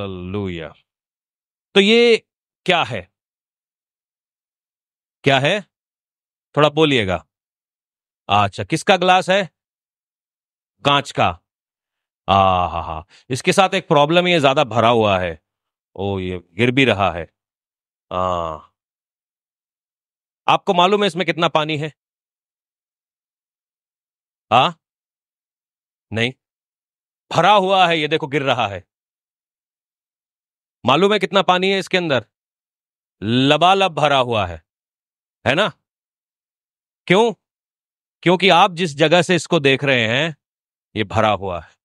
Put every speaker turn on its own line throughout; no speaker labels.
Hallelujah. तो ये क्या है? क्या है? थोड़ा बोलिएगा। अच्छा किसका ग्लास है? कांच का। आ हा हा इसके साथ एक प्रॉब्लम ये ज़्यादा भरा हुआ है। ओ, ये गिर भी रहा है। आ आपको मालूम है इसमें कितना पानी है? आ नहीं। भरा हुआ है, ये देखो, गिर रहा है। मालूम है कितना पानी है इसके अंदर? लबालब भरा हुआ है। है ना? क्यों? क्योंकि आप जिस जगह से इसको देख रहे हैं, ये भरा हुआ है।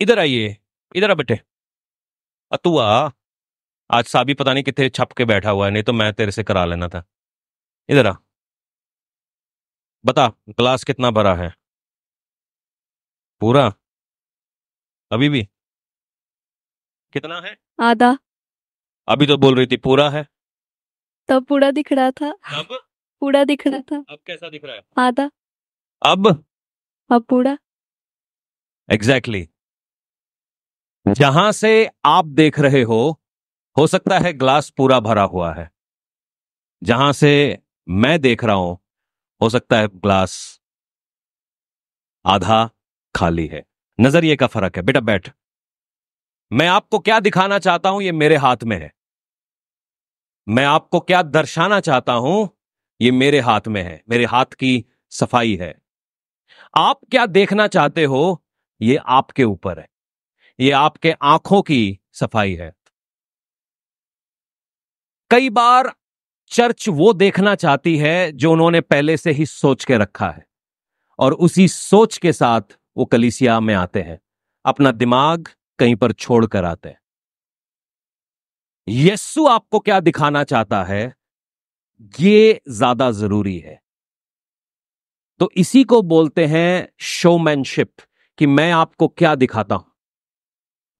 इधर आइए, इधर आ बेटे। अतुआ, आज साबी पता नहीं कितने छप के बैठा हुआ है, नहीं तो मैं तेरे से करा लेना था। इधर आ। बता, ग्लास कितना भरा है? पूरा? अभी भी? कितना है?
आधा।
अभी तो बोल रही थी पूरा है।
तब पूरा दिख रहा था।
अब?
पूरा दिख रहा था।
अब कैसा दिख रहा है?
आधा।
अब?
अब पूरा।
Exactly exactly. जहाँ से आप देख रहे हो हो सकता है ग्लास पूरा भरा हुआ है। जहाँ से मैं देख रहा हूँ हो सकता है ग्लास आधा खाली है। नज़रिए का फ़र्क है। बेटा बैठ। मैं आपको क्या दिखाना चाहता हूँ, ये मेरे हाथ में है। मैं आपको क्या दर्शाना चाहता हूँ, ये मेरे हाथ में है, मेरे हाथ की सफ़ाई है। आप क्या देखना चाहते हो, ये आपके ऊपर है, ये आपके आँखों की सफ़ाई है। कई बार चर्च वो देखना चाहती है, जो उन्होंने पहले से ही सोच के रखा है, और उसी सोच के साथ वो कलिसिया में आते हैं। अपना दिमाग कहीं पर छोड़कर आते हैं। यस्सु आपको क्या दिखाना चाहता है? ये ज़्यादा ज़रूरी है। तो इसी को बोलते हैं शोमैनशिप कि मैं आपको क्या दिखाता हूँ?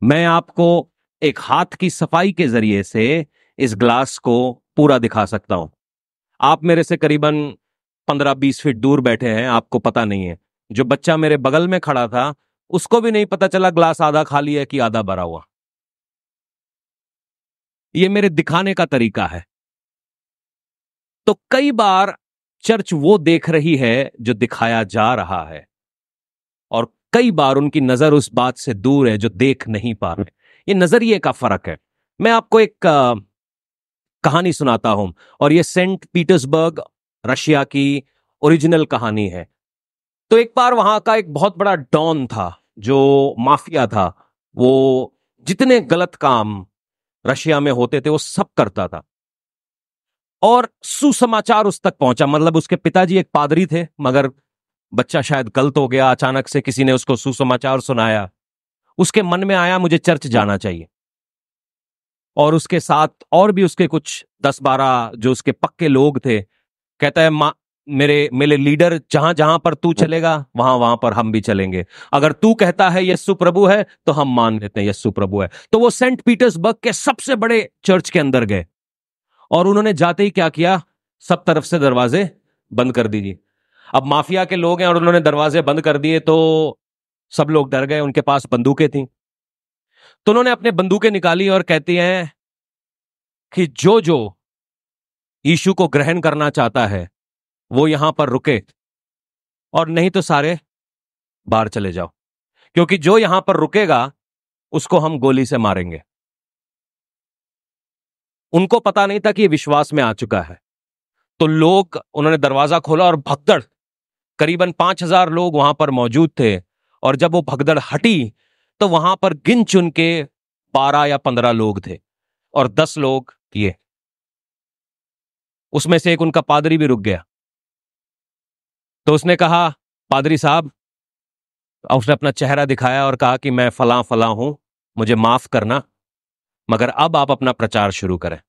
मैं आपको एक हाथ की सफ़ाई के ज़रिए से इस ग्लास को पूरा दिखा सकता हूँ। आप मेरे से करीबन पंद्रह बीस फीट दूर बैठे हैं, आपको पता नहीं है। जो बच्चा मेरे बगल में खड़ा था उसको भी नहीं पता चला ग्लास आधा खाली है कि आधा भरा हुआ। ये मेरे दिखाने का तरीका है। तो कई बार चर्च वो देख रही है जो दिखाया जा रहा है और कई बार उनकी नज़र उस बात से दूर है जो देख नहीं पा रहे। ये नज़रिए का फ़र्क है। मैं आपको एक आ, कहानी सुनाता हूँ और ये सेंट पीटर्सबर्ग रशिया की ओरिजिनल कहानी है। तो एक बार वहाँ का एक बहुत बड़ा डॉन था। जो माफिया था, वो जितने गलत काम रशिया में होते थे, वो सब करता था। और सुसमाचार उस तक पहुँचा मतलब उसके पिताजी एक पादरी थे, मगर बच्चा शायद गलत हो गया, अचानक से किसी ने उसको सुसमाचार सुनाया। उसके मन में आया, मुझे चर्च जाना चाहिए। और उसके साथ और भी उसके कुछ दस बारह जो उसके पक्के लोग थे, कहता है, माँ मेरे मेरे लीडर जहाँ जहाँ पर तू चलेगा, वहाँ वहाँ पर हम भी चलेंगे। अगर तू कहता है यस्सु प्रभु है तो हम मान लेते हैं यस्सु प्रभु है। तो वो सेंट पीटर्सबर्ग के सबसे बड़े चर्च के अंदर गए। और उन्होंने जाते ही क्या किया? सब तरफ़ से दरवाजे बंद कर दीजिए। अब माफिया के लोग हैं और उन्होंने दरवाजे बंद कर दिए तो सब लोग डर गए, उनके पास बंदूकें थी। तो उन्होंने अपने बंदूकें निकाली और कहती हैं कि जो जो यीशु को ग्रहण करना चाहता है वो यहाँ पर रुके और नहीं तो सारे बाहर चले जाओ, क्योंकि जो यहाँ पर रुकेगा, उसको हम गोली से मारेंगे। उनको पता नहीं था कि ये विश्वास में आ चुका है। तो लोग, उन्होंने दरवाज़ा खोला और भगदड़, करीबन पाँच हज़ार लोग वहाँ पर मौजूद थे और जब वो भगदड़ हटी तो वहाँ पर गिन चुन के बारह या पंद्रह लोग थे और दस लोग ये। उसमें से एक उनका पादरी भी रुक गया। तो उसने कहा, पादरी साहब। उसने अपना चेहरा दिखाया और कहा कि, मैं फला फला हूँ, मुझे माफ़ करना, मगर अब आप अपना प्रचार शुरू करें।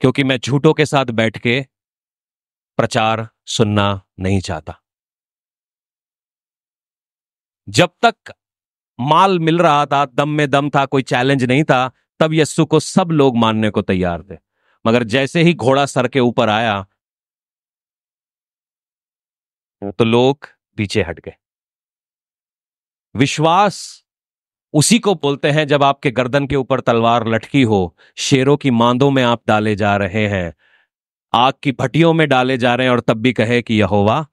क्योंकि मैं झूठों के साथ बैठ के प्रचार सुनना नहीं चाहता। जब तक माल मिल रहा था, दम में दम था, कोई चैलेंज नहीं था, तब यस्सु को सब लोग मानने को तैयार थे। मगर जैसे ही घोड़ा सर के ऊपर आया तो लोग पीछे हट गए। विश्वास उसी को बोलते हैं जब आपके गर्दन के ऊपर तलवार लटकी हो, शेरों की मांदों में आप डाले जा रहे हैं, आग की भट्टियों में डाले जा रहे हैं और तब भी कहे कि यहोवा।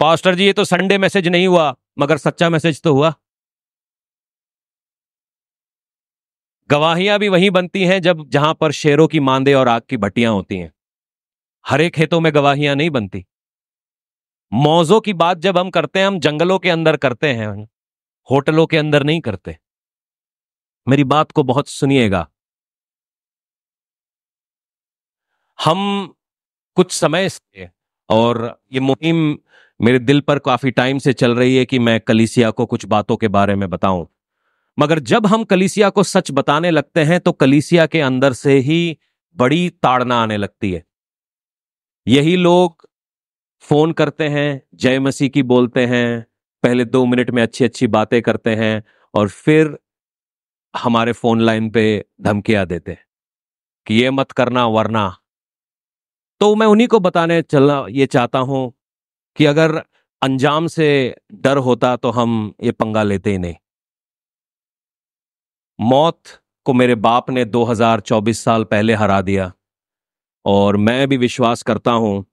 पास्टर जी, ये तो संडे मैसेज नहीं हुआ, मगर सच्चा मैसेज तो हुआ। गवाहियाँ भी वहीं बनती हैं जब, जहाँ पर शेरों की मांदे और आग की भट्टियाँ होती हैं। हरे खेतों में गवाहियाँ नहीं बनती। मौजों की बात जब हम करते हैं, हम जंगलों के अंदर करते हैं, होटलों के अंदर नहीं करते। मेरी बात को बहुत सुनिएगा। हम कुछ समय से, और ये मुहिम मेरे दिल पर काफ़ी टाइम से चल रही है कि मैं कलिसिया को कुछ बातों के बारे में बताऊँ। मगर जब हम कलिसिया को सच बताने लगते हैं तो कलिसिया के अंदर से ही बड़ी ताड़ना आने लगती है। यही लोग फ़ोन करते हैं, जय मसीह की बोलते हैं, पहले दो मिनट में अच्छी अच्छी बातें करते हैं और फिर हमारे फ़ोन लाइन पे धमकियाँ देते हैं कि ये मत करना वरना। तो मैं उन्हीं को बताने चलना, ये चाहता हूँ कि अगर अंजाम से डर होता तो हम ये पंगा लेते ही नहीं। मौत को मेरे बाप ने 2024 साल पहले हरा दिया। और मैं भी विश्वास करता हूँ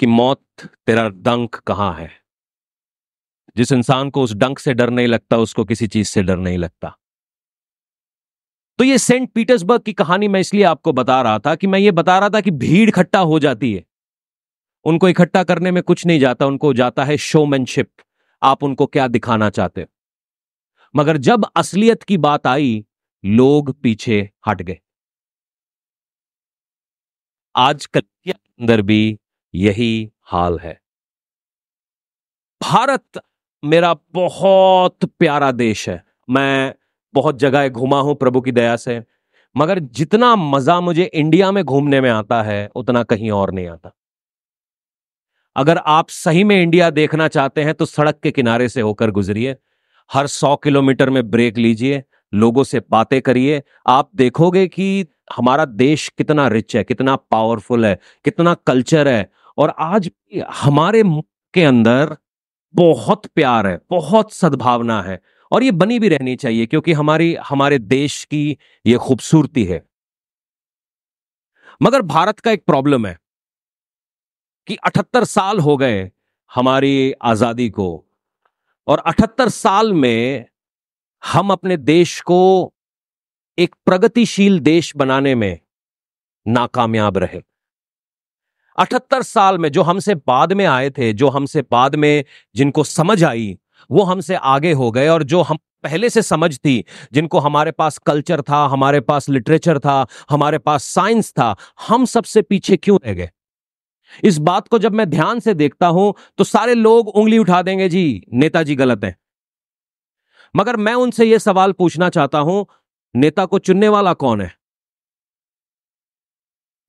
कि मौत तेरा डंक कहाँ है। जिस इंसान को उस डंक से डर नहीं लगता, उसको किसी चीज़ से डर नहीं लगता। तो ये सेंट पीटर्सबर्ग की कहानी मैं इसलिए आपको बता रहा था कि मैं ये बता रहा था कि भीड़ इकट्ठा हो जाती है। उनको इकट्ठा करने में कुछ नहीं जाता, उनको जाता है शोमैनशिप आप उनको क्या दिखाना चाहते हो? मगर जब असलियत की बात आई, लोग पीछे हट गए। आज के अंदर भी यही हाल है। भारत मेरा बहुत प्यारा देश है। मैं बहुत जगह घूमा हूँ प्रभु की दया से, मगर जितना मज़ा मुझे इंडिया में घूमने में आता है, उतना कहीं और नहीं आता। अगर आप सही में इंडिया देखना चाहते हैं तो सड़क के किनारे से होकर गुजरिए। हर सौ किलोमीटर में ब्रेक लीजिए। लोगों से बातें करिए। आप देखोगे कि हमारा देश कितना रिच है, कितना पावरफुल है, कितना कल्चर है और आज हमारे के अंदर बहुत प्यार है, बहुत सद्भावना है और ये बनी भी रहनी चाहिए क्योंकि हमारी, हमारे देश की ये खूबसूरती है। मगर भारत का एक प्रॉब्लम है कि 78 साल हो गए हमारी आज़ादी को और 78 साल में हम अपने देश को एक प्रगतिशील देश बनाने में नाकामयाब रहे। अठहत्तर साल में जो हमसे बाद में आए थे, जो हमसे बाद में जिनको समझ आई, वो हमसे आगे हो गए और जो हम पहले से समझ थी, जिनको हमारे पास कल्चर था, हमारे पास लिटरेचर था, हमारे पास साइंस था, हम सबसे पीछे क्यों रह गए? इस बात को जब मैं ध्यान से देखता हूँ तो सारे लोग उंगली उठा देंगे, जी, नेताजी गलत है। मगर मैं उनसे यह सवाल पूछना चाहता हूँ, नेता को चुनने वाला कौन है?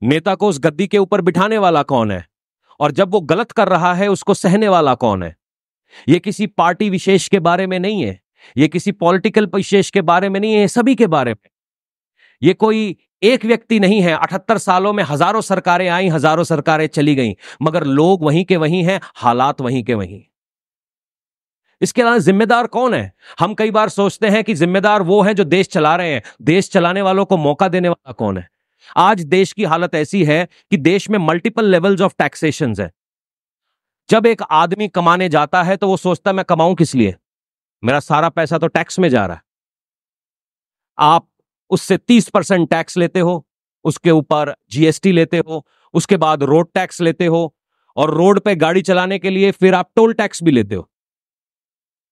नेता को उस गद्दी के ऊपर बिठाने वाला कौन है? और जब वो गलत कर रहा है, उसको सहने वाला कौन है? ये किसी पार्टी विशेष के बारे में नहीं है। ये किसी पॉलिटिकल विशेष के बारे में नहीं है सभी के बारे में। ये कोई एक व्यक्ति नहीं है। अठहत्तर सालों में हज़ारों सरकारें आई, हज़ारों सरकारें चली गईं, मगर लोग वहीं के वहीं हैं, हालात वहीं के वहीं। इसके अलावा जिम्मेदार कौन है? हम कई बार सोचते हैं कि जिम्मेदार वो है जो देश चला रहे हैं। देश चलाने वालों को मौका देने वाला कौन है? आज देश की हालत ऐसी है कि देश में मल्टीपल लेवल्स ऑफ़ टैक्सेशन है। जब एक आदमी कमाने जाता है तो वो सोचता मैं कमाऊं किस लिए? मेरा सारा पैसा तो टैक्स में जा रहा है। आप उससे तीस परसेंट टैक्स लेते हो, उसके ऊपर जीएसटी लेते हो, उसके बाद रोड टैक्स लेते हो और रोड पे गाड़ी चलाने के लिए फिर आप टोल टैक्स भी लेते हो।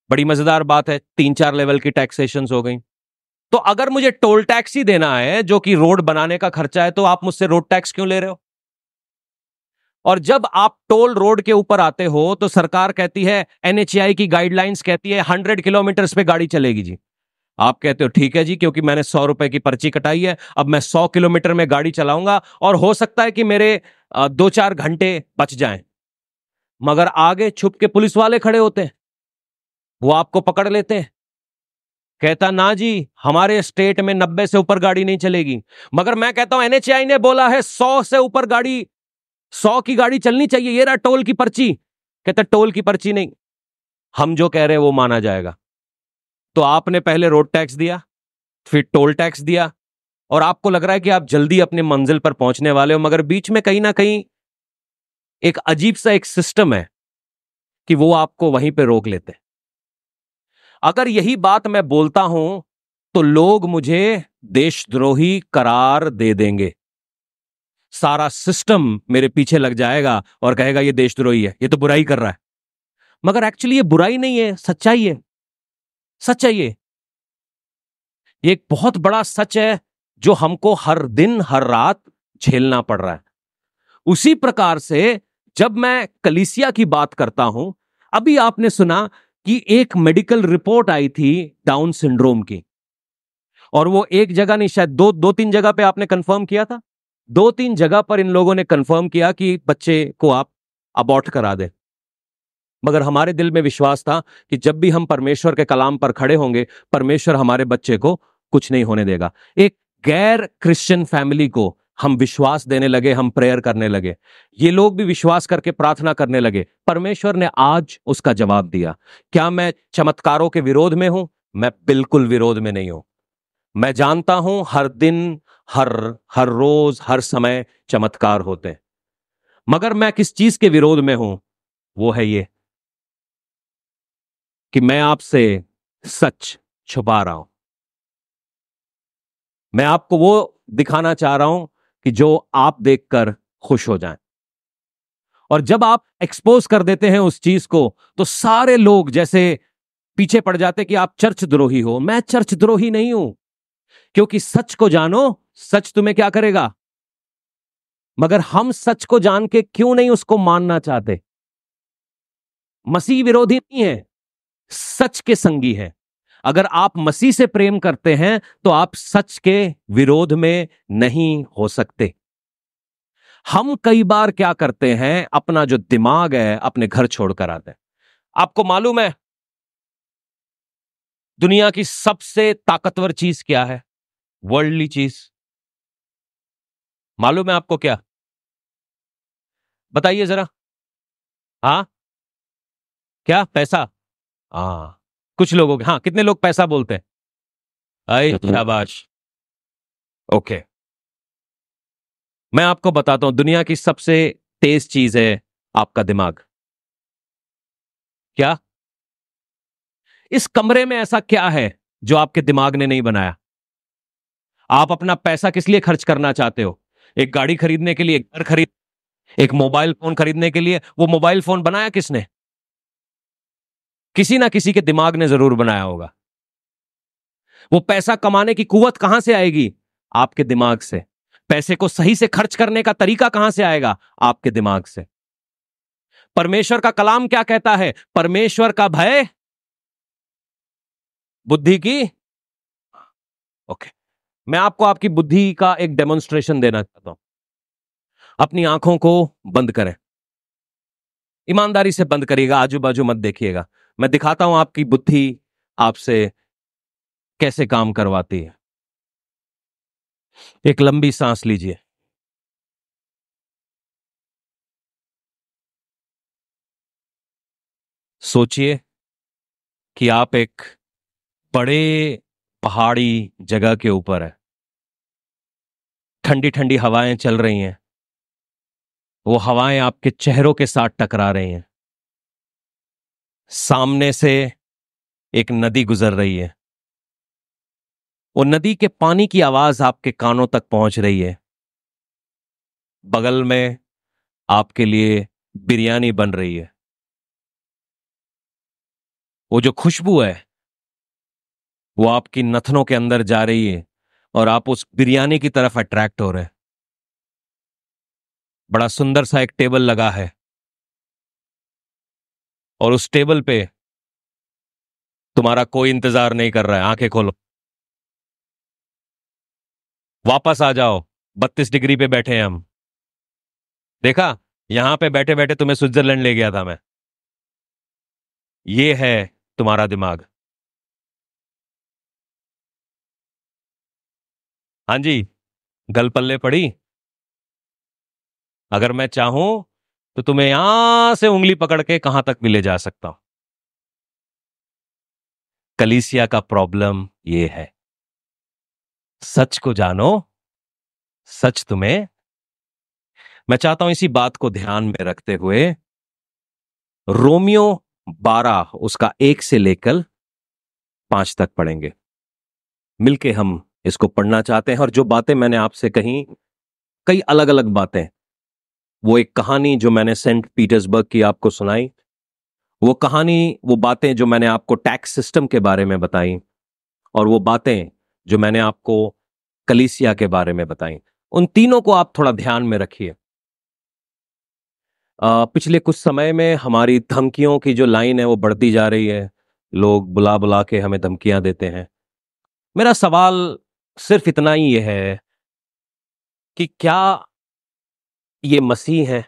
बड़ी मज़ेदार बात है तीन चार लेवल की टैक्सेशन हो गई। तो अगर मुझे टोल टैक्स ही देना है, जो कि रोड बनाने का खर्चा है तो आप मुझसे रोड टैक्स क्यों ले रहे हो? और जब आप टोल रोड के ऊपर आते हो तो सरकार कहती है एनएचआई की गाइडलाइंस कहती है हंड्रेड किलोमीटर पे गाड़ी चलेगी जी। आप कहते हो, ठीक है जी, क्योंकि मैंने सौ रुपए की पर्ची कटाई है, अब मैं सौ किलोमीटर में गाड़ी चलाऊँगा, और हो सकता है कि मेरे दो चार घंटे बच जाएँ। मगर आगे छुप के पुलिस वाले खड़े होते हैं। वो आपको पकड़ लेते हैं। कहता, ना जी, हमारे स्टेट में नब्बे से ऊपर गाड़ी नहीं चलेगी। मगर मैं कहता हूँ, एनएचआई ने बोला है, सौ से ऊपर गाड़ी, सौ की गाड़ी चलनी चाहिए। ये रहा टोल की पर्ची। कहता, टोल की पर्ची नहीं। हम जो कह रहे हैं, वो माना जाएगा। तो आपने पहले रोड टैक्स दिया, फिर टोल टैक्स दिया, और आपको लग रहा है कि आप जल्दी अपने मंजिल पर पहुँचने वाले हो, मगर बीच में कहीं ना कहीं एक अजीब सा एक सिस्टम है कि वो आपको वहीं पे रोक लेते अगर यही बात मैं बोलता हूँ तो लोग मुझे देशद्रोही करार दे देंगे। सारा सिस्टम मेरे पीछे लग जाएगा और कहेगा, ये देशद्रोही है, ये तो बुराई कर रहा है। मगर एक्चुअली ये बुराई नहीं है, सच्चाई है। सच है ये एक बहुत बड़ा सच है, जो हमको हर दिन, हर रात झेलना पड़ रहा है। उसी प्रकार से जब मैं कलीसिया की बात करता हूँ, अभी आपने सुना कि एक मेडिकल रिपोर्ट आई थी डाउन सिंड्रोम की। और वो एक जगह नहीं, शायद दो दो तीन जगह पे आपने कंफर्म किया था? दो तीन जगह पर इन लोगों ने कंफर्म किया कि बच्चे को आप अबॉर्ट करा दें। मगर हमारे दिल में विश्वास था कि जब भी हम परमेश्वर के कलाम पर खड़े होंगे, परमेश्वर हमारे बच्चे को कुछ नहीं होने देगा। एक गैर क्रिश्चियन फैमिली को हम विश्वास देने लगे, हम प्रेयर करने लगे। ये लोग भी विश्वास करके प्रार्थना करने लगे। परमेश्वर ने आज उसका जवाब दिया, क्या मैं चमत्कारों के विरोध में हूँ? मैं बिल्कुल विरोध में नहीं हूँ। मैं जानता हूँ हर दिन, हर हर रोज, हर समय चमत्कार होते हैं। मगर मैं किस चीज़ के विरोध में हूँ? वो है ये, कि मैं आपसे सच छुपा रहा हूँ। मैं आपको वो दिखाना चाह रहा हूँ कि जो आप देखकर खुश हो जाएँ। और जब आप एक्सपोज कर देते हैं उस चीज़ को तो सारे लोग जैसे पीछे पड़ जाते कि आप चर्च द्रोही हो। मैं चर्च द्रोही नहीं हूँ, क्योंकि सच को जानो, सच तुम्हें क्या करेगा? मगर हम सच को जान के क्यों नहीं उसको मानना चाहते? मसीह विरोधी नहीं है, सच के संगी है। अगर आप मसीह से प्रेम करते हैं तो आप सच के विरोध में नहीं हो सकते। हम कई बार क्या करते हैं, अपना जो दिमाग है, अपने घर छोड़कर आते हैं। आपको मालूम है, दुनिया की सबसे ताकतवर चीज़ क्या है? वर्ल्डली चीज़। मालूम है आपको क्या? बताइए जरा। हाँ? क्या? पैसा? हाँ। कुछ लोगों के हाँ कितने लोग पैसा बोलते हैं? आई शाबाश। ओके। मैं आपको बताता हूँ दुनिया की सबसे तेज चीज़ है आपका दिमाग। क्या? इस कमरे में ऐसा क्या है जो आपके दिमाग ने नहीं बनाया? आप अपना पैसा किस लिए खर्च करना चाहते हो? एक गाड़ी खरीदने के लिए एक घर खरीद एक मोबाइल फ़ोन खरीदने के लिए वो मोबाइल फ़ोन बनाया किसने? किसी ना किसी के दिमाग ने ज़रूर बनाया होगा। वो पैसा कमाने की कुवत कहाँ से आएगी? आपके दिमाग से। पैसे को सही से खर्च करने का तरीका कहाँ से आएगा? आपके दिमाग से। परमेश्वर का कलाम क्या कहता है? परमेश्वर का भय? बुद्धि की? ओके। मैं आपको आपकी बुद्धि का एक डेमोन्स्ट्रेशन देना चाहता हूँ। अपनी आँखों को बंद करें। ईमानदारी से बंद करिएगा आजू बाजू मत देखिएगा। मैं दिखाता हूँ आपकी बुद्धि आपसे कैसे काम करवाती है। एक लंबी सांस लीजिए। सोचिए कि आप एक बड़े पहाड़ी जगह के ऊपर है। ठंडी ठंडी हवाएँ चल रही हैं। वो हवाएँ आपके चेहरों के साथ टकरा रही हैं। सामने से एक नदी गुजर रही है। वो नदी के पानी की आवाज़ आपके कानों तक पहुँच रही है। बगल में आपके लिए बिरयानी बन रही है। वो जो खुशबू है, वो आपकी नथनों के अंदर जा रही है और आप उस बिरयानी की तरफ़ अट्रैक्ट हो रहे हैं। बड़ा सुंदर सा एक टेबल लगा है। और उस टेबल पे तुम्हारा कोई इंतज़ार नहीं कर रहा है। आँखें खोलो। वापस आ जाओ। बत्तीस डिग्री पे बैठे हैं हम। देखा? यहाँ पे बैठे बैठे तुम्हें स्विट्जरलैंड ले गया था मैं। ये है तुम्हारा दिमाग। हाँ जी, गल पल्ले पड़ी। अगर मैं चाहूँ तो तुम्हें यहाँ से उंगली पकड़ के कहाँ तक भी ले जा सकता हूँ। कलीसिया का प्रॉब्लम ये है। सच को जानो, सच तुम्हें। मैं चाहता हूँ इसी बात को ध्यान में रखते हुए, रोमियो बारह उसका एक से लेकर पाँच तक पढ़ेंगे। मिलके हम इसको पढ़ना चाहते हैं और जो बातें मैंने आपसे कही, कई अलग अलग बातें वो एक कहानी जो मैंने सेंट पीटर्सबर्ग की आपको सुनाई। वो कहानी, वो बातें जो मैंने आपको टैक्स सिस्टम के बारे में बताई और वो बातें जो मैंने आपको कलीसिया के बारे में बताई। उन तीनों को आप थोड़ा ध्यान में रखिए। पिछले कुछ समय में हमारी धमकियों की जो लाइन है वो बढ़ती जा रही है। लोग बुला बुला के हमें धमकियाँ देते हैं। मेरा सवाल सिर्फ़ इतना ही है कि क्या ये मसीह हैं।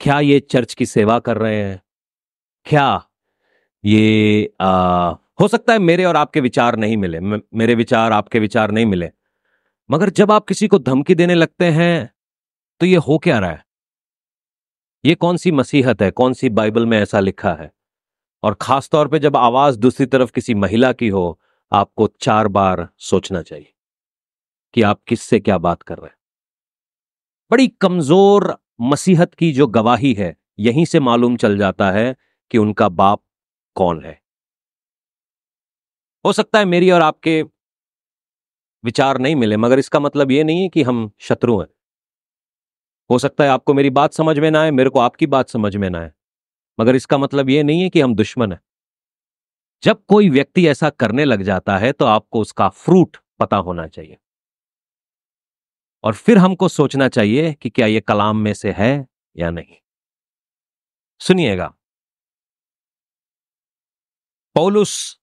क्या ये चर्च की सेवा कर रहे हैं? क्या ये आ, हो सकता है मेरे और आपके विचार नहीं मिले। मेरे विचार आपके विचार नहीं मिले। मगर जब आप किसी को धमकी देने लगते हैं तो ये हो क्या रहा है? ये कौन सी मसीहत है? कौन सी बाइबल में ऐसा लिखा है? और खास तौर पे जब आवाज़ दूसरी तरफ़ किसी महिला की हो आपको चार बार सोचना चाहिए कि आप किससे क्या बात कर रहे हैं। बड़ी कमज़ोर मसीहत की जो गवाही है, यहीं से मालूम चल जाता है कि उनका बाप कौन है। हो सकता है मेरी और आपके विचार नहीं मिले, मगर इसका मतलब यह नहीं है कि हम शत्रु हैं। हो सकता है आपको मेरी बात समझ में ना आए, मेरे को आपकी बात समझ में ना आए, मगर इसका मतलब यह नहीं है कि हम दुश्मन हैं। जब कोई व्यक्ति ऐसा करने लग जाता है तो आपको उसका फ्रूट पता होना चाहिए। और फिर हमको सोचना चाहिए कि क्या यह कलाम में से है या नहीं। सुनिएगा। पौलुस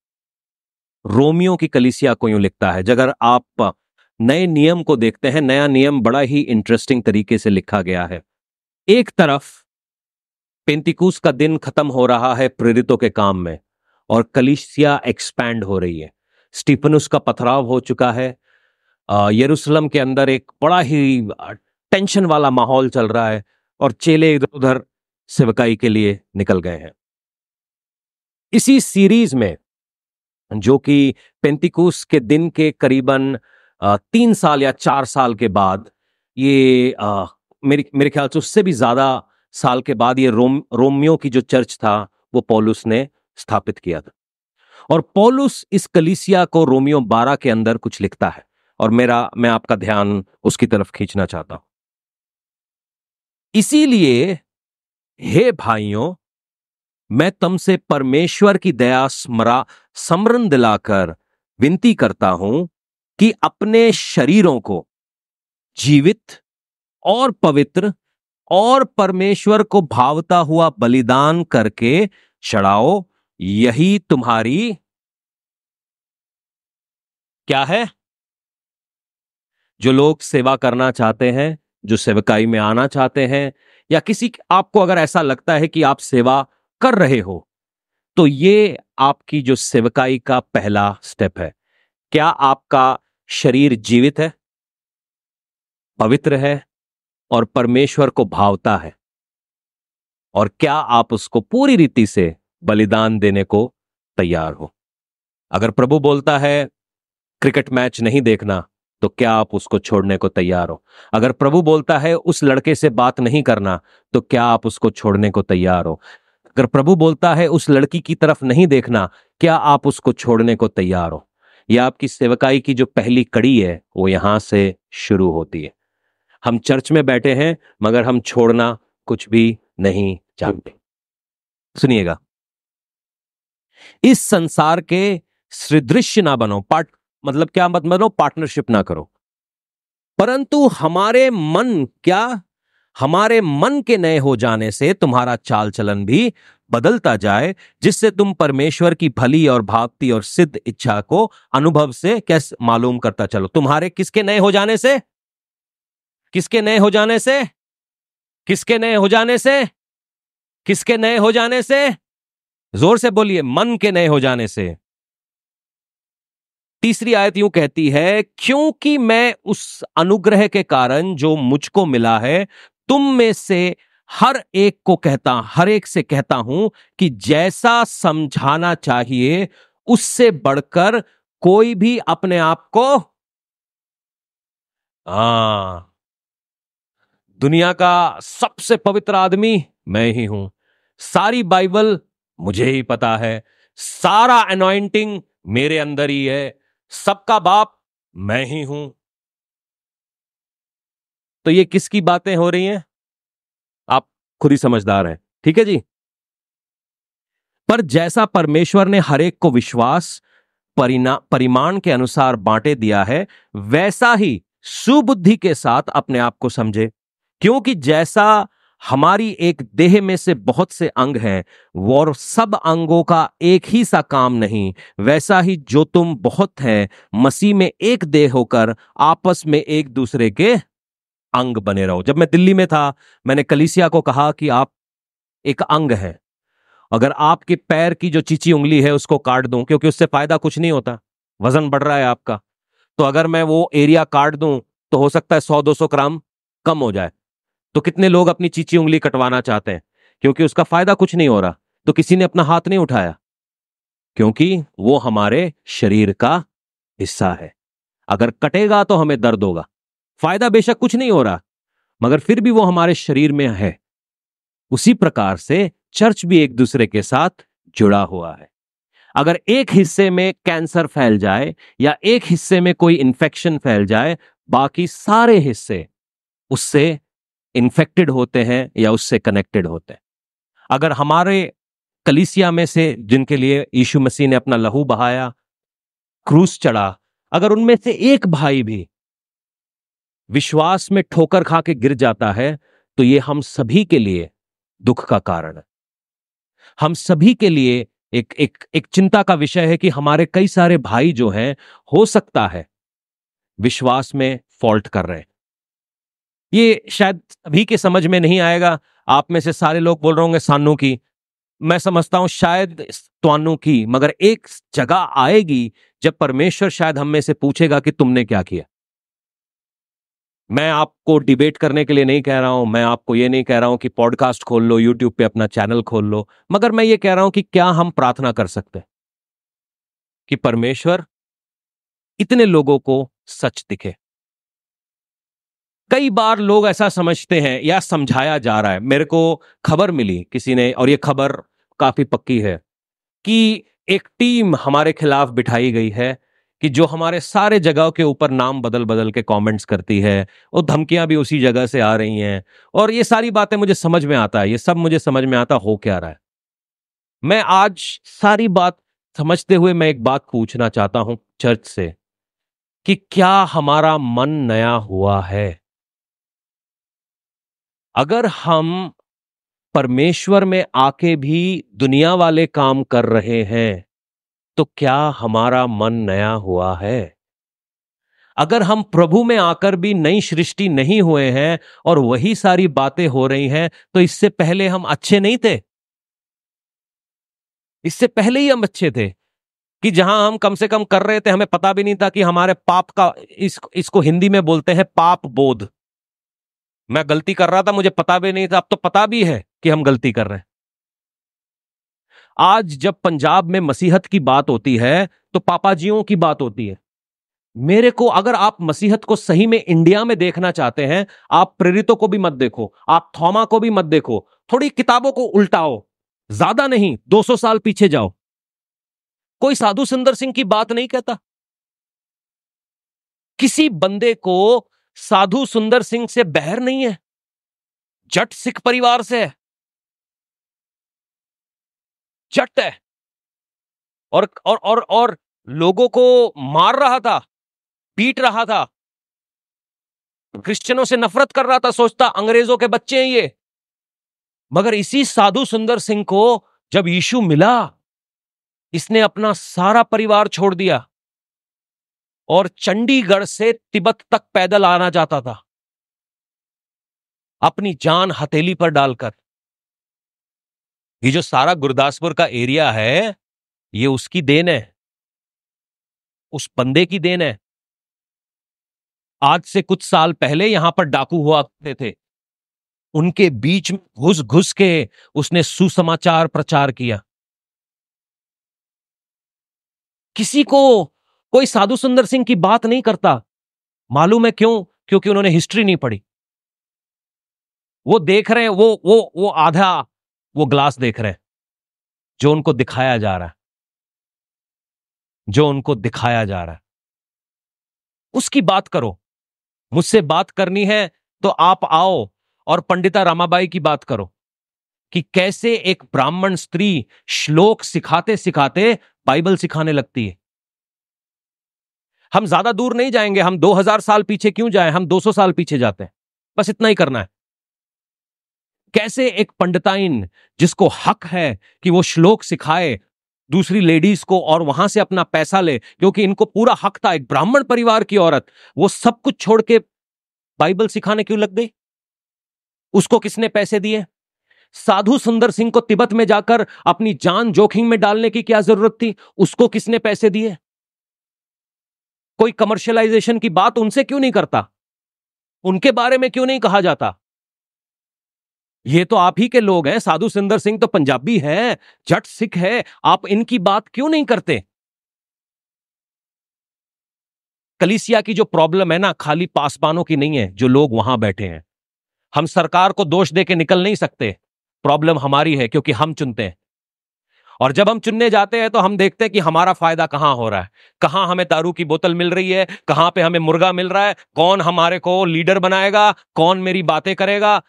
रोमियो की कलिसिया को यूँ लिखता है अगर आप नए नियम को देखते हैं, नया नियम बड़ा ही इंटरेस्टिंग तरीके से लिखा गया है। एक तरफ़ पेंतिकूस का दिन खत्म हो रहा है प्रेरितों के काम में और कलिसिया एक्सपैंड हो रही है। स्टीफनुस का पथराव हो चुका है यरूशलेम के अंदर एक बड़ा ही टेंशन वाला माहौल चल रहा है और चेले इधर उधर सेवकाई के लिए निकल गए हैं। इसी सीरीज़ में जो कि पेंतिकुस के दिन के करीबन तीन साल या चार साल के बाद ये आ, मेरे मेरे ख्याल से उससे भी ज़्यादा साल के बाद ये रोम रोमियो की जो चर्च था वो पॉलुस ने स्थापित किया था। और पॉलुस इस कलीसिया को रोमियो बारह के अंदर कुछ लिखता है। और मेरा, मैं आपका ध्यान उसकी तरफ़ खींचना चाहता हूँ। इसीलिए, हे भाइयों, मैं तुमसे परमेश्वर की दया, स्मरा समरण दिलाकर विनती करता हूँ कि अपने शरीरों को जीवित और पवित्र और परमेश्वर को भावता हुआ बलिदान करके चढ़ाओ, यही तुम्हारी क्या है? जो लोग सेवा करना चाहते हैं, जो सेवकाई में आना चाहते हैं, या किसी आपको अगर ऐसा लगता है कि आप सेवा कर रहे हो तो ये आपकी जो सेवकाई का पहला स्टेप है। क्या आपका शरीर जीवित है? पवित्र है? और परमेश्वर को भावता है? और क्या आप उसको पूरी रीति से बलिदान देने को तैयार हो? अगर प्रभु बोलता है, क्रिकेट मैच नहीं देखना तो क्या आप उसको छोड़ने को तैयार हो? अगर प्रभु बोलता है, उस लड़के से बात नहीं करना तो क्या आप उसको छोड़ने को तैयार हो? अगर प्रभु बोलता है, उस लड़की की तरफ़ नहीं देखना, क्या आप उसको छोड़ने को तैयार हो? यह आपकी सेवकाई की जो पहली कड़ी है, वो यहाँ से शुरू होती है। हम चर्च में बैठे हैं, मगर हम छोड़ना कुछ भी नहीं जानते। सुनिएगा। इस संसार के सदृश्य ना बनो, पार्ट मतलब क्या मत बनो पार्टनरशिप ना करो। परंतु हमारे मन क्या, हमारे मन के नए हो जाने से तुम्हारा चाल चलन भी बदलता जाए, जिससे तुम परमेश्वर की भली और भावती और सिद्ध इच्छा को अनुभव से कैसे मालूम करता चलो। तुम्हारे किसके नए हो जाने से? किसके नए हो जाने से? किसके नए हो जाने से? किसके नए हो जाने से? ज़ोर से बोलिए, मन के नए हो जाने से। तीसरी आयत यूँ कहती है क्योंकि मैं उस अनुग्रह के कारण जो मुझको मिला है तुम में से हर एक को कहता हर एक से कहता हूँ कि जैसा समझाना चाहिए उससे बढ़कर कोई भी अपने आप को आ, दुनिया का सबसे पवित्र आदमी मैं ही हूँ। सारी बाइबल मुझे ही पता है सारा अनॉइंटिंग मेरे अंदर ही है सबका बाप मैं ही हूँ। तो ये किसकी बातें हो रही हैं? आप खुद ही समझदार हैं, ठीक है जी? पर जैसा परमेश्वर ने हरेक को विश्वास परिमाण के अनुसार बांटे दिया है, वैसा ही सुबुद्धि के साथ अपने आप को समझे, क्योंकि जैसा हमारी एक देह में से बहुत से अंग हैं, और सब अंगों का एक ही सा काम नहीं, वैसा ही जो तुम बहुत हैं, मसीह में एक देह होकर आपस में एक दूसरे के अंग बने रहो। जब मैं दिल्ली में था, मैंने कलिसिया को कहा कि आप एक अंग है। अगर आपके पैर की जो चीची उंगली है, उसको काट दूँ, क्योंकि उससे फ़ायदा कुछ नहीं होता, वज़न बढ़ रहा है आपका तो अगर मैं वो एरिया काट दूँ तो हो सकता है सौ दो सौ ग्राम कम हो जाए। तो कितने लोग अपनी चीची उंगली कटवाना चाहते हैं? क्योंकि उसका फ़ायदा कुछ नहीं हो रहा। तो किसी ने अपना हाथ नहीं उठाया। क्योंकि वो हमारे शरीर का हिस्सा है। अगर कटेगा तो हमें दर्द होगा। फ़ायदा बेशक कुछ नहीं हो रहा, मगर फिर भी वो हमारे शरीर में है। उसी प्रकार से चर्च भी एक दूसरे के साथ जुड़ा हुआ है। अगर एक हिस्से में कैंसर फैल जाए या एक हिस्से में कोई इंफेक्शन फैल जाए, बाकी सारे हिस्से, उससे इन्फेक्टेड होते हैं या उससे कनेक्टेड होते हैं। अगर हमारे कलिसिया में से, जिनके लिए यीशु मसीह ने अपना लहू बहाया, क्रूस चढ़ा, अगर उनमें से एक भाई भी विश्वास में ठोकर खा के गिर जाता है तो ये हम सभी के लिए दुख का कारण है। हम सभी के लिए एक एक एक चिंता का विषय है कि हमारे कई सारे भाई जो हैं, हो सकता है विश्वास में फॉल्ट कर रहे हैं। ये शायद अभी के समझ में नहीं आएगा। आप में से सारे लोग बोल रहे होंगे सानू की। मैं समझता हूँ शायद त्वानु की, मगर एक जगह आएगी जब परमेश्वर शायद हम में से पूछेगा कि तुमने क्या किया। मैं आपको डिबेट करने के लिए नहीं कह रहा हूँ, मैं आपको ये नहीं कह रहा हूँ कि पॉडकास्ट खोल लो यूट्यूब पे अपना चैनल खोल लो, मगर मैं ये कह रहा हूँ कि क्या हम प्रार्थना कर सकते हैं? कि परमेश्वर इतने लोगों को सच दिखे। कई बार लोग ऐसा समझते हैं या समझाया जा रहा है। मेरे को खबर मिली किसी ने, और ये खबर काफ़ी पक्की है, कि एक टीम हमारे खिलाफ बिठाई गई है, कि जो हमारे सारे जगह के ऊपर नाम बदल बदल के कमेंट्स करती है और धमकियाँ भी उसी जगह से आ रही हैं, और ये सारी बातें मुझे समझ में आता है, ये सब मुझे समझ में आता, हो क्या रहा है? मैं आज सारी बात समझते हुए मैं एक बात पूछना चाहता हूँ चर्च से, कि क्या हमारा मन नया हुआ है? अगर हम परमेश्वर में आके भी दुनिया वाले काम कर रहे हैं तो क्या हमारा मन नया हुआ है? अगर हम प्रभु में आकर भी नई सृष्टि नहीं हुए हैं और वही सारी बातें हो रही हैं तो इससे पहले हम अच्छे नहीं थे? इससे पहले ही हम अच्छे थे कि जहाँ हम कम से कम कर रहे थे हमें पता भी नहीं था कि हमारे पाप का इस, इसको हिंदी में बोलते हैं पाप बोध। मैं गलती कर रहा था, मुझे पता भी नहीं था। अब तो पता भी है कि हम गलती कर रहे हैं। आज जब पंजाब में मसीहत की बात होती है तो पापाजियों की बात होती है। मेरे को, अगर आप मसीहत को सही में इंडिया में देखना चाहते हैं, आप प्रेरितों को भी मत देखो, आप थौमा को भी मत देखो। थोड़ी किताबों को उल्टाओ। ज़्यादा नहीं 200 साल पीछे जाओ। कोई साधु सुंदर सिंह की बात नहीं कहता। किसी बंदे को साधु सुंदर सिंह से बहर नहीं है, जट सिख परिवार से है। जट है। और और और और लोगों को मार रहा था, पीट रहा था। क्रिश्चियनों से नफरत कर रहा था, सोचता अंग्रेज़ों के बच्चे हैं ये। मगर इसी साधु सुंदर सिंह को जब यीशु मिला, इसने अपना सारा परिवार छोड़ दिया। और चंडीगढ़ से तिब्बत तक पैदल आना जाता था। अपनी जान हथेली पर डालकर। ये जो सारा गुरदासपुर का एरिया है, ये उसकी देन है। उस बंदे की देन है। आज से कुछ साल पहले यहाँ पर डाकू हुआ करते थे। उनके बीच में घुस घुस के उसने सुसमाचार प्रचार किया। किसी को कोई साधु सुंदर सिंह की बात नहीं करता। मालूम है क्यों? क्योंकि उन्होंने हिस्ट्री नहीं पढ़ी। वो देख रहे हैं, वो वो वो आधा, वो ग्लास देख रहे हैं, जो उनको दिखाया जा रहा है। जो उनको दिखाया जा रहा है। उसकी बात करो। मुझसे बात करनी है तो आप आओ और पंडिता रामाबाई की बात करो, कि कैसे एक ब्राह्मण स्त्री श्लोक सिखाते सिखाते बाइबल सिखाने लगती है। हम ज़्यादा दूर नहीं जाएँगे, हम 2000 साल पीछे क्यों जाएँ? हम 200 साल पीछे जाते हैं। बस इतना ही करना है। कैसे एक पंडिताइन, जिसको हक है कि वो श्लोक सिखाए, दूसरी लेडीज़ को और वहाँ से अपना पैसा ले, क्योंकि इनको पूरा हक था, एक ब्राह्मण परिवार की औरत, वो सब कुछ छोड़ के बाइबल सिखाने क्यों लग गई? उसको किसने पैसे दिए? साधु सुंदर सिंह को तिब्बत में जाकर अपनी जान जोखिम में डालने की क्या ज़रूरत थी? उसको किसने पैसे दिए? कोई कमर्शियलाइजेशन की बात उनसे क्यों नहीं करता? उनके बारे में क्यों नहीं कहा जाता? ये तो आप ही के लोग हैं, साधु सुंदर सिंह तो पंजाबी है, जट सिख है, आप इनकी बात क्यों नहीं करते? कलिसिया की जो प्रॉब्लम है ना, खाली पासपानों की नहीं है, जो लोग वहाँ बैठे हैं। हम सरकार को दोष दे निकल नहीं सकते। प्रॉब्लम हमारी है, क्योंकि हम चुनते हैं। और जब हम चुनने जाते हैं तो हम देखते हैं कि हमारा फ़ायदा कहाँ हो रहा है। कहाँ हमें दारू की बोतल मिल रही है? कहाँ पे हमें मुर्गा मिल रहा है? कौन हमारे को लीडर बनाएगा? कौन मेरी बातें करेगा?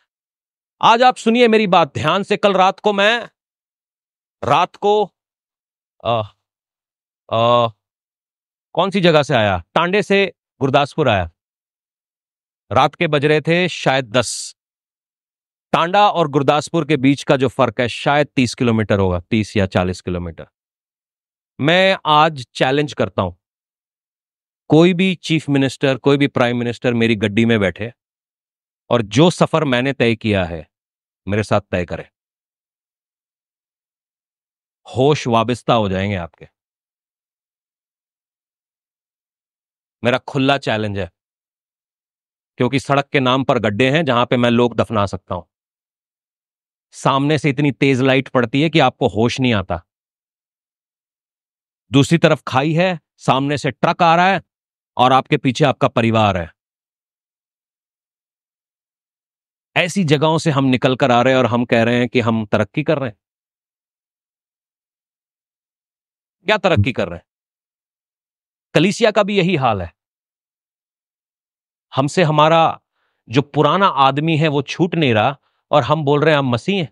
आज आप सुनिए मेरी बात। ध्यान से कल रात को मैं रात को आ, आ, कौन सी जगह से आया? टांडे से गुरदासपुर आया। रात के बज रहे थे शायद दस। टांडा और गुरदासपुर के बीच का जो फ़र्क है, शायद तीस किलोमीटर होगा, तीस या चालीस किलोमीटर। मैं आज चैलेंज करता हूँ। कोई भी चीफ मिनिस्टर कोई भी प्राइम मिनिस्टर मेरी गड्डी में बैठे और जो सफ़र मैंने तय किया है, मेरे साथ तय करें। होश वाबिस्ता हो जाएँगे आपके। मेरा खुला चैलेंज है, क्योंकि सड़क के नाम पर गड्ढे हैं जहाँ पे मैं लोग दफना सकता हूँ। सामने से इतनी तेज लाइट पड़ती है कि आपको होश नहीं आता। दूसरी तरफ़ खाई है, सामने से ट्रक आ रहा है और आपके पीछे आपका परिवार है। ऐसी जगहों से हम निकल कर आ रहे हैं और हम कह रहे हैं कि हम तरक्की कर रहे हैं। क्या तरक्की कर रहे हैं? कलिसिया का भी यही हाल है। हमसे हमारा जो पुराना आदमी है वो छूट नहीं रहा और हम बोल रहे हैं हम मसीह हैं।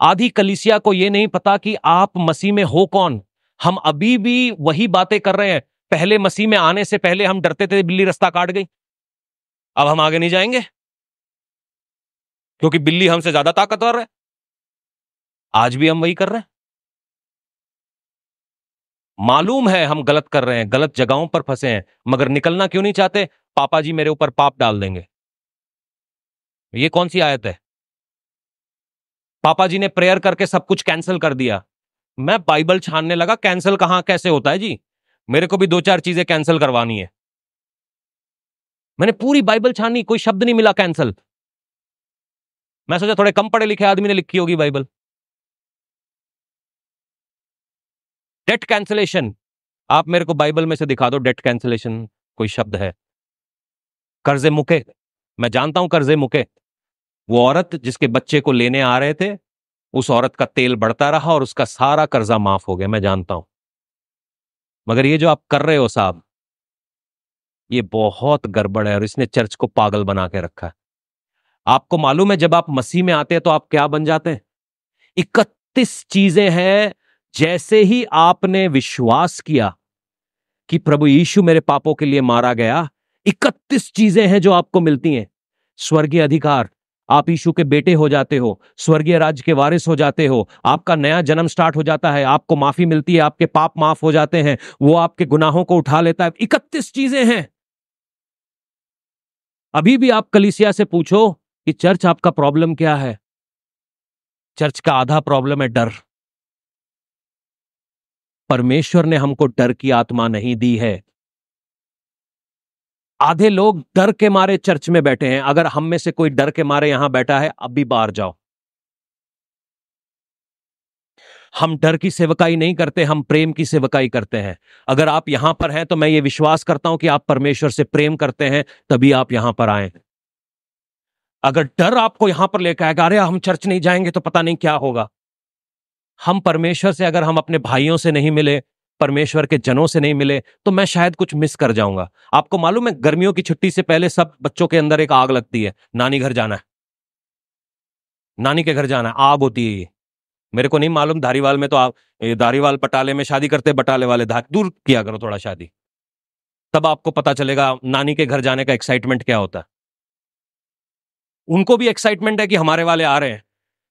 आधी कलिसिया को यह नहीं पता कि आप मसीह में हो कौन। हम अभी भी वही बातें कर रहे हैं। पहले मसीह में आने से पहले हम डरते थे, बिल्ली रास्ता काट गई। अब हम आगे नहीं जाएँगे, क्योंकि बिल्ली हमसे ज़्यादा ताकतवर है। आज भी हम वही कर रहे हैं। मालूम है हम गलत कर रहे हैं, गलत जगहों पर फंसे हैं, मगर निकलना क्यों नहीं चाहते? पापा जी मेरे ऊपर पाप डाल देंगे। ये कौन सी आयत है? पापा जी ने प्रेयर करके सब कुछ कैंसिल कर दिया। मैं बाइबल छानने लगा, कैंसिल कहाँ, कैसे होता है जी? मेरे को भी दो चार चीज़ें कैंसिल करवानी है। मैंने पूरी बाइबल छानी, कोई शब्द नहीं मिला कैंसिल। मैं सोचा थोड़े कम पढ़े लिखे आदमी ने लिखी होगी बाइबल। Date cancellation. आप मेरे को बाइबल में से दिखा दो, डेट कैंसिलेशन कोई शब्द है। कर्जे मुके। मैं जानता हूँ कर्जे मुके। वो औरत जिसके बच्चे को लेने आ रहे थे, उस औरत का तेल बढ़ता रहा और उसका सारा कर्जा माफ़ हो गया, मैं जानता हूँ। मगर ये जो आप कर रहे हो साहब, ये बहुत गड़बड़ है और इसने चर्च को पागल बना के रखा है। आपको मालूम है जब आप मसीह में आते हैं तो आप क्या बन जाते हैं? इकतीस चीज़ें हैं जैसे ही आपने विश्वास किया कि प्रभु यीशु मेरे पापों के लिए मारा गया, इकतीस चीज़ें हैं जो आपको मिलती हैं। स्वर्गीय अधिकार आप यीशु के बेटे हो जाते हो, स्वर्गीय राज्य के वारिस हो जाते हो, आपका नया जन्म स्टार्ट हो जाता है, आपको माफ़ी मिलती है, आपके पाप माफ़ हो जाते हैं, वो आपके गुनाहों को उठा लेता है। इकतीस चीज़ें हैं। अभी भी आप कलिसिया से पूछो कि चर्च आपका प्रॉब्लम क्या है? चर्च का आधा प्रॉब्लम है डर। परमेश्वर ने हमको डर की आत्मा नहीं दी है। आधे लोग डर के मारे चर्च में बैठे हैं। अगर हम में से कोई डर के मारे यहाँ बैठा है, अब भी बाहर जाओ। हम डर की सेवकाई नहीं करते, हम प्रेम की सेवकाई करते हैं। अगर आप यहाँ पर हैं तो मैं ये विश्वास करता हूँ कि आप परमेश्वर से प्रेम करते हैं, तभी आप यहाँ पर आए। अगर डर आपको यहाँ पर लेकर आएगा, अरे, हम चर्च नहीं जाएँगे तो पता नहीं क्या होगा। हम परमेश्वर से अगर हम अपने भाइयों से नहीं मिले परमेश्वर के जनों से नहीं मिले तो मैं शायद कुछ मिस कर जाऊँगा। आपको मालूम है, गर्मियों की छुट्टी से पहले सब बच्चों के अंदर एक आग लगती है। नानी घर जाना है। नानी के घर जाना है। आग होती है ये। मेरे को नहीं मालूम, धारीवाल में तो आप धारीवाल पटाले में शादी करते बटाले वाले धाक दूर किया करो थोड़ा शादी। तब आपको पता चलेगा, नानी के घर जाने का एक्साइटमेंट क्या होता है। उनको भी एक्साइटमेंट है कि हमारे वाले आ रहे हैं।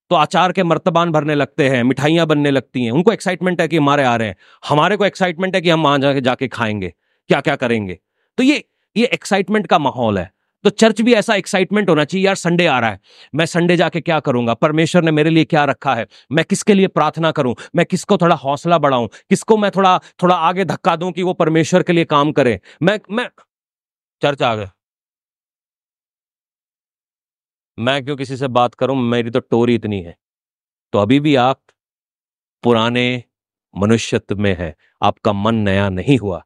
तो अचार के मर्तबान भरने लगते हैं, मिठाइयाँ बनने लगती हैं। उनको एक्साइटमेंट है कि हमारे आ रहे हैं। हमारे को एक्साइटमेंट है कि हम वहाँ जाके जाके खाएँगे। क्या क्या करेंगे? तो ये ये एक्साइटमेंट का माहौल है। तो चर्च भी ऐसा एक्साइटमेंट होना चाहिए, यार संडे आ रहा है। मैं संडे जाके क्या करूँगा? परमेश्वर ने मेरे लिए क्या रखा है? मैं किसके लिए प्रार्थना करूँ? मैं किसको थोड़ा हौसला बढ़ाऊं? किसको मैं थोड़ा थोड़ा आगे धक्का दूँ कि वो परमेश्वर के लिए काम करे? मैं मैं चर्च आ गए मैं क्यों किसी से बात करूँ? मेरी तो टोरी इतनी है। तो अभी भी आप पुराने मनुष्यत्व में है। आपका मन नया नहीं हुआ।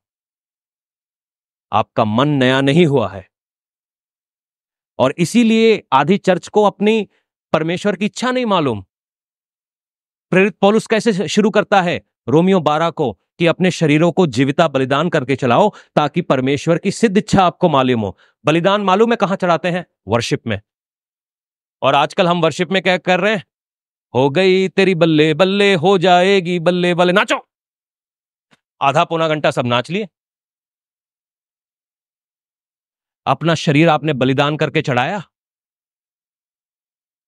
आपका मन नया नहीं हुआ है। और इसीलिए आधी चर्च को अपनी परमेश्वर की इच्छा नहीं मालूम। प्रेरित पौलुस कैसे शुरू करता है? रोमियो बारह को कि अपने शरीरों को जीविता बलिदान करके चलाओ ताकि परमेश्वर की सिद्ध इच्छा आपको मालूम हो। बलिदान मालूम है कहाँ चढ़ाते हैं? वर्शिप में। और आजकल हम वर्शिप में क्या कर रहे हैं? हो गई तेरी बल्ले बल्ले हो जाएगी बल्ले बल्ले नाचो! आधा पौना घंटा सब नाच लिए। अपना शरीर आपने बलिदान करके चढ़ाया?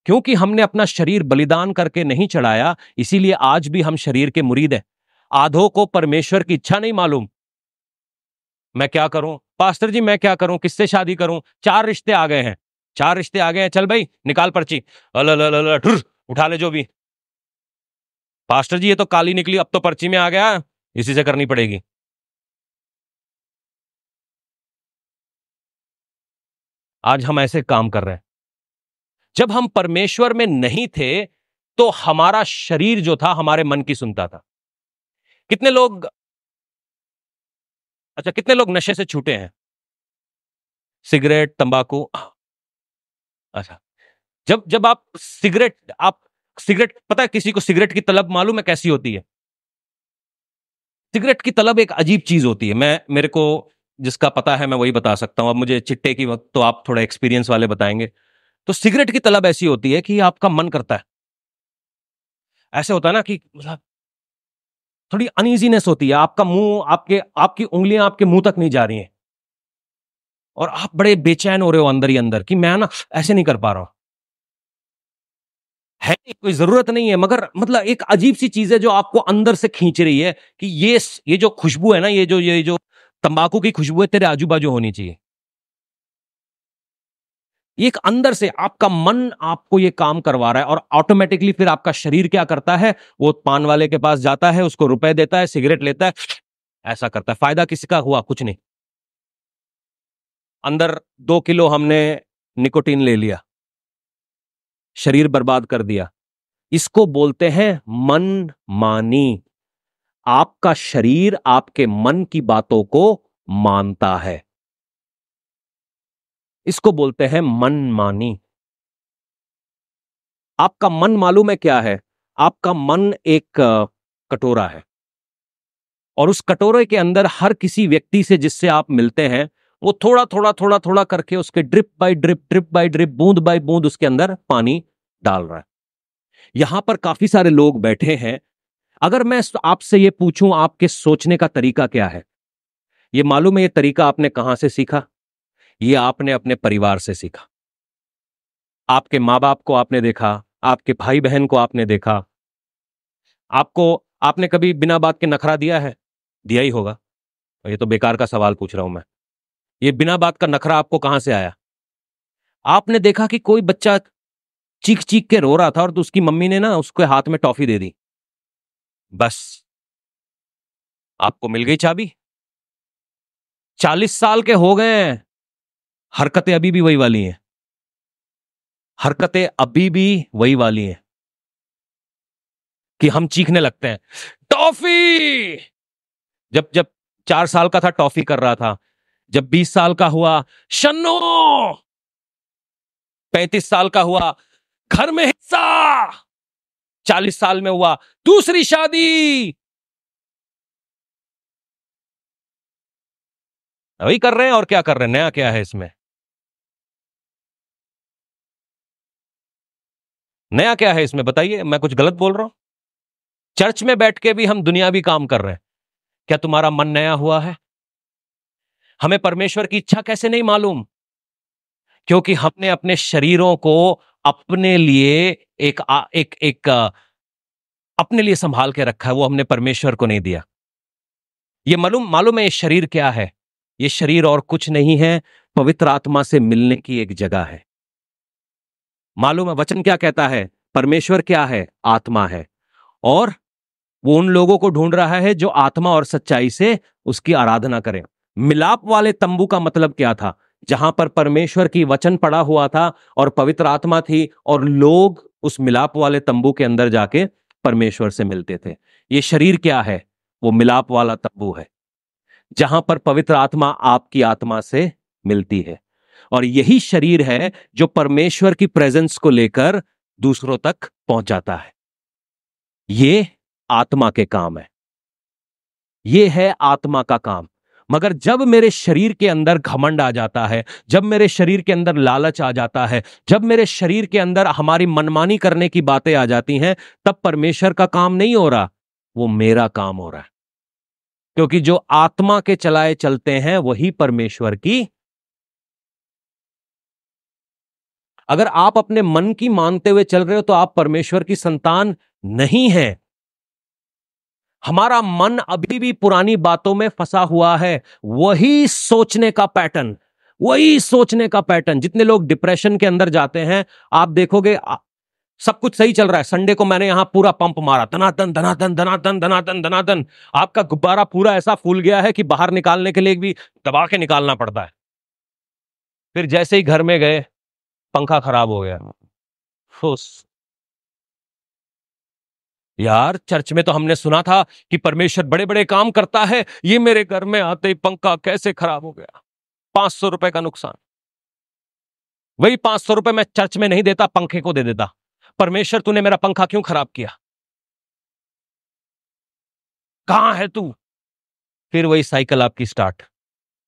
क्योंकि हमने अपना शरीर बलिदान करके नहीं चढ़ाया, इसीलिए आज भी हम शरीर के मुरीद हैं। आधो को परमेश्वर की इच्छा नहीं मालूम। मैं क्या करूँ? पास्टर जी, मैं क्या करूँ? किससे शादी करूँ? चार रिश्ते आ गए हैं। चार रिश्ते आ गए हैं। चल भाई, निकाल पर्ची। अल उठा ले जो भी। पास्टर जी, ये तो काली निकली, अब तो पर्ची में आ गया। इसी से करनी पड़ेगी। आज हम ऐसे काम कर रहे हैं। जब हम परमेश्वर में नहीं थे तो हमारा शरीर जो था, हमारे मन की सुनता था। कितने लोग अच्छा कितने लोग नशे से छूटे हैं? सिगरेट, तंबाकू अच्छा। जब जब आप सिगरेट आप सिगरेट, पता है किसी को सिगरेट की तलब मालूम है कैसी होती है? सिगरेट की तलब एक अजीब चीज़ होती है। मैं, मेरे को जिसका पता है मैं वही बता सकता हूँ। अब मुझे चिट्टे की वक्त तो आप थोड़ा एक्सपीरियंस वाले बताएँगे। तो सिगरेट की तलब ऐसी होती है कि आपका मन करता है। ऐसे होता है ना कि मतलब थोड़ी अनइजीनेस होती है। आपका मुँह, आपके, आपकी उंगलियाँ आपके मुँह तक नहीं जा रही हैं। और आप बड़े बेचैन हो रहे हो अंदर ही अंदर कि मैं ना ऐसे नहीं कर पा रहा हूँ। कोई ज़रूरत नहीं है, मगर मतलब एक अजीब सी चीज़ है जो आपको अंदर से खींच रही है कि ये ये जो खुशबू है ना, ये जो ये जो तंबाकू की खुशबू है, तेरे आजू बाजू होनी चाहिए। एक अंदर से आपका मन आपको ये काम करवा रहा है और ऑटोमेटिकली फिर आपका शरीर क्या करता है? वो पान वाले के पास जाता है, उसको रुपए देता है, सिगरेट लेता है, ऐसा करता है। फ़ायदा किसी का हुआ? कुछ नहीं। अंदर दो किलो हमने निकोटीन ले लिया। शरीर बर्बाद कर दिया। इसको बोलते हैं मन मानी। आपका शरीर आपके मन की बातों को मानता है। इसको बोलते हैं मन मानी। आपका मन मालूम है क्या है? आपका मन एक कटोरा है। और उस कटोरे के अंदर हर किसी व्यक्ति से जिससे आप मिलते हैं वो थोड़ा थोड़ा थोड़ा थोड़ा करके उसके drip by drip drip by drip बूंद बाय बूंद उसके अंदर पानी डाल रहा है। यहाँ पर काफ़ी सारे लोग बैठे हैं। अगर मैं आपसे ये पूछूँ, आपके सोचने का तरीका क्या है? ये मालूम है ये तरीका आपने कहाँ से सीखा? ये आपने अपने परिवार से सीखा। आपके माँ बाप को आपने देखा, आपके भाई बहन को आपने देखा। आपको, आपने कभी बिना बात के नखरा दिया है? दिया ही होगा। ये तो बेकार का सवाल पूछ रहा हूँ मैं। ये बिना बात का नखरा आपको कहाँ से आया? आपने देखा कि कोई बच्चा चीख चीख के रो रहा था और तो उसकी मम्मी ने ना उसके हाथ में टॉफी दे दी। बस। आपको मिल गई चाबी? चालीस साल के हो गए हरकतें अभी भी वही वाली हैं। हरकतें अभी भी वही वाली हैं। कि हम चीखने लगते हैं। टॉफी! जब जब चार साल का था, टॉफी कर रहा था। जब बीस साल का हुआ शनो पैंतीस साल का हुआ, घर में हिस्सा! चालीस साल में हुआ, दूसरी शादी! वही कर रहे हैं और क्या कर रहे हैं? नया क्या है इसमें? नया क्या है इसमें? बताइए, मैं कुछ गलत बोल रहा हूँ? चर्च में बैठ के भी हम दुनियावी काम कर रहे हैं। क्या तुम्हारा मन नया हुआ है? हमें परमेश्वर की इच्छा कैसे नहीं मालूम? क्योंकि हमने अपने शरीरों को अपने लिए एक एक एक अपने लिए संभाल के रखा है, वो हमने परमेश्वर को नहीं दिया। ये मालूम मालूम है ये शरीर क्या है? ये शरीर और कुछ नहीं है, पवित्र आत्मा से मिलने की एक जगह है। मालूम है वचन क्या कहता है? परमेश्वर क्या है? आत्मा है। और वो उन लोगों को ढूंढ रहा है जो आत्मा और सच्चाई से उसकी आराधना करें। मिलाप वाले तंबू का मतलब क्या था? जहाँ पर परमेश्वर की वचन पड़ा हुआ था और पवित्र आत्मा थी और लोग उस मिलाप वाले तंबू के अंदर जाके परमेश्वर से मिलते थे। ये शरीर क्या है? वो मिलाप वाला तंबू है, जहाँ पर पवित्र आत्मा आपकी आत्मा से मिलती है। और यही शरीर है जो परमेश्वर की प्रेजेंस को लेकर दूसरों तक पहुँच जाता है। ये आत्मा के काम है। ये है आत्मा का काम। मगर जब मेरे शरीर के अंदर घमंड आ जाता है, जब मेरे शरीर के अंदर लालच आ जाता है, जब मेरे शरीर के अंदर हमारी मनमानी करने की बातें आ जाती हैं, तब परमेश्वर का काम नहीं हो रहा, वो मेरा काम हो रहा है। क्योंकि जो आत्मा के चलाए चलते हैं, वही परमेश्वर की। अगर आप अपने मन की मानते हुए चल रहे हो तो आप परमेश्वर की संतान नहीं है। हमारा मन अभी भी पुरानी बातों में फंसा हुआ है। वही सोचने का पैटर्न, वही सोचने का पैटर्न। जितने लोग डिप्रेशन के अंदर जाते हैं, आप देखोगे सब कुछ सही चल रहा है। संडे को मैंने यहाँ पूरा पंप मारा। धनातन धनातन धनातन धनातन धनातन आपका गुब्बारा पूरा ऐसा फूल गया है कि बाहर निकालने के लिए भी दबा के निकालना पड़ता है। फिर जैसे ही घर में गए, पंखा खराब हो गया। फुस। यार, चर्च में तो हमने सुना था कि परमेश्वर बड़े बड़े काम करता है। ये मेरे घर में आते ही पंखा कैसे खराब हो गया? पाँच सौ रुपए का नुकसान। वही पाँच सौ रुपए मैं चर्च में नहीं देता, पंखे को दे देता। परमेश्वर, तूने मेरा पंखा क्यों खराब किया? कहाँ है तू? फिर वही साइकिल आपकी स्टार्ट।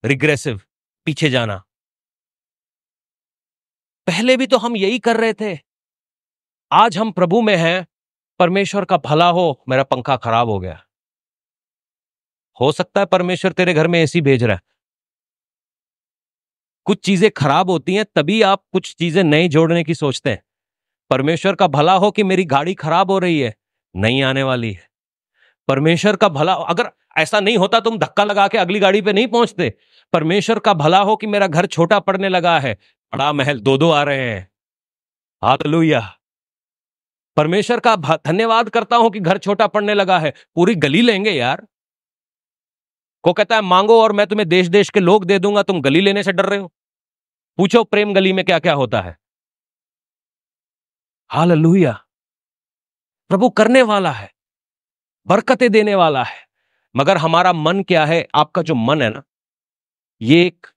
रिग्रेसिव, पीछे जाना। पहले भी तो हम यही कर रहे थे। आज हम प्रभु में हैं। परमेश्वर का भला हो, मेरा पंखा खराब हो गया। हो सकता है परमेश्वर तेरे घर में ऐसी भेज रहा है। कुछ चीज़ें खराब होती हैं, तभी आप कुछ चीज़ें नई जोड़ने की सोचते हैं। परमेश्वर का भला हो कि मेरी गाड़ी खराब हो रही है नहीं आने वाली है। परमेश्वर का भला, अगर ऐसा नहीं होता तुम धक्का लगा के अगली गाड़ी पे नहीं पहुँचते। परमेश्वर का भला हो कि मेरा घर छोटा पड़ने लगा है, बड़ा महल दो दो आ रहे हैं। हाथ लुया परमेश्वर का धन्यवाद करता हूँ कि घर छोटा पड़ने लगा है। पूरी गली लेंगे यार। को कहता है, मांगो और मैं तुम्हें देश देश के लोग दे दूँगा। तुम गली लेने से डर रहे हो। पूछो, प्रेम गली में क्या क्या होता है? हाल प्रभु करने वाला है। बरकतें देने वाला है। मगर हमारा मन क्या है? आपका जो मन है ना, ये एक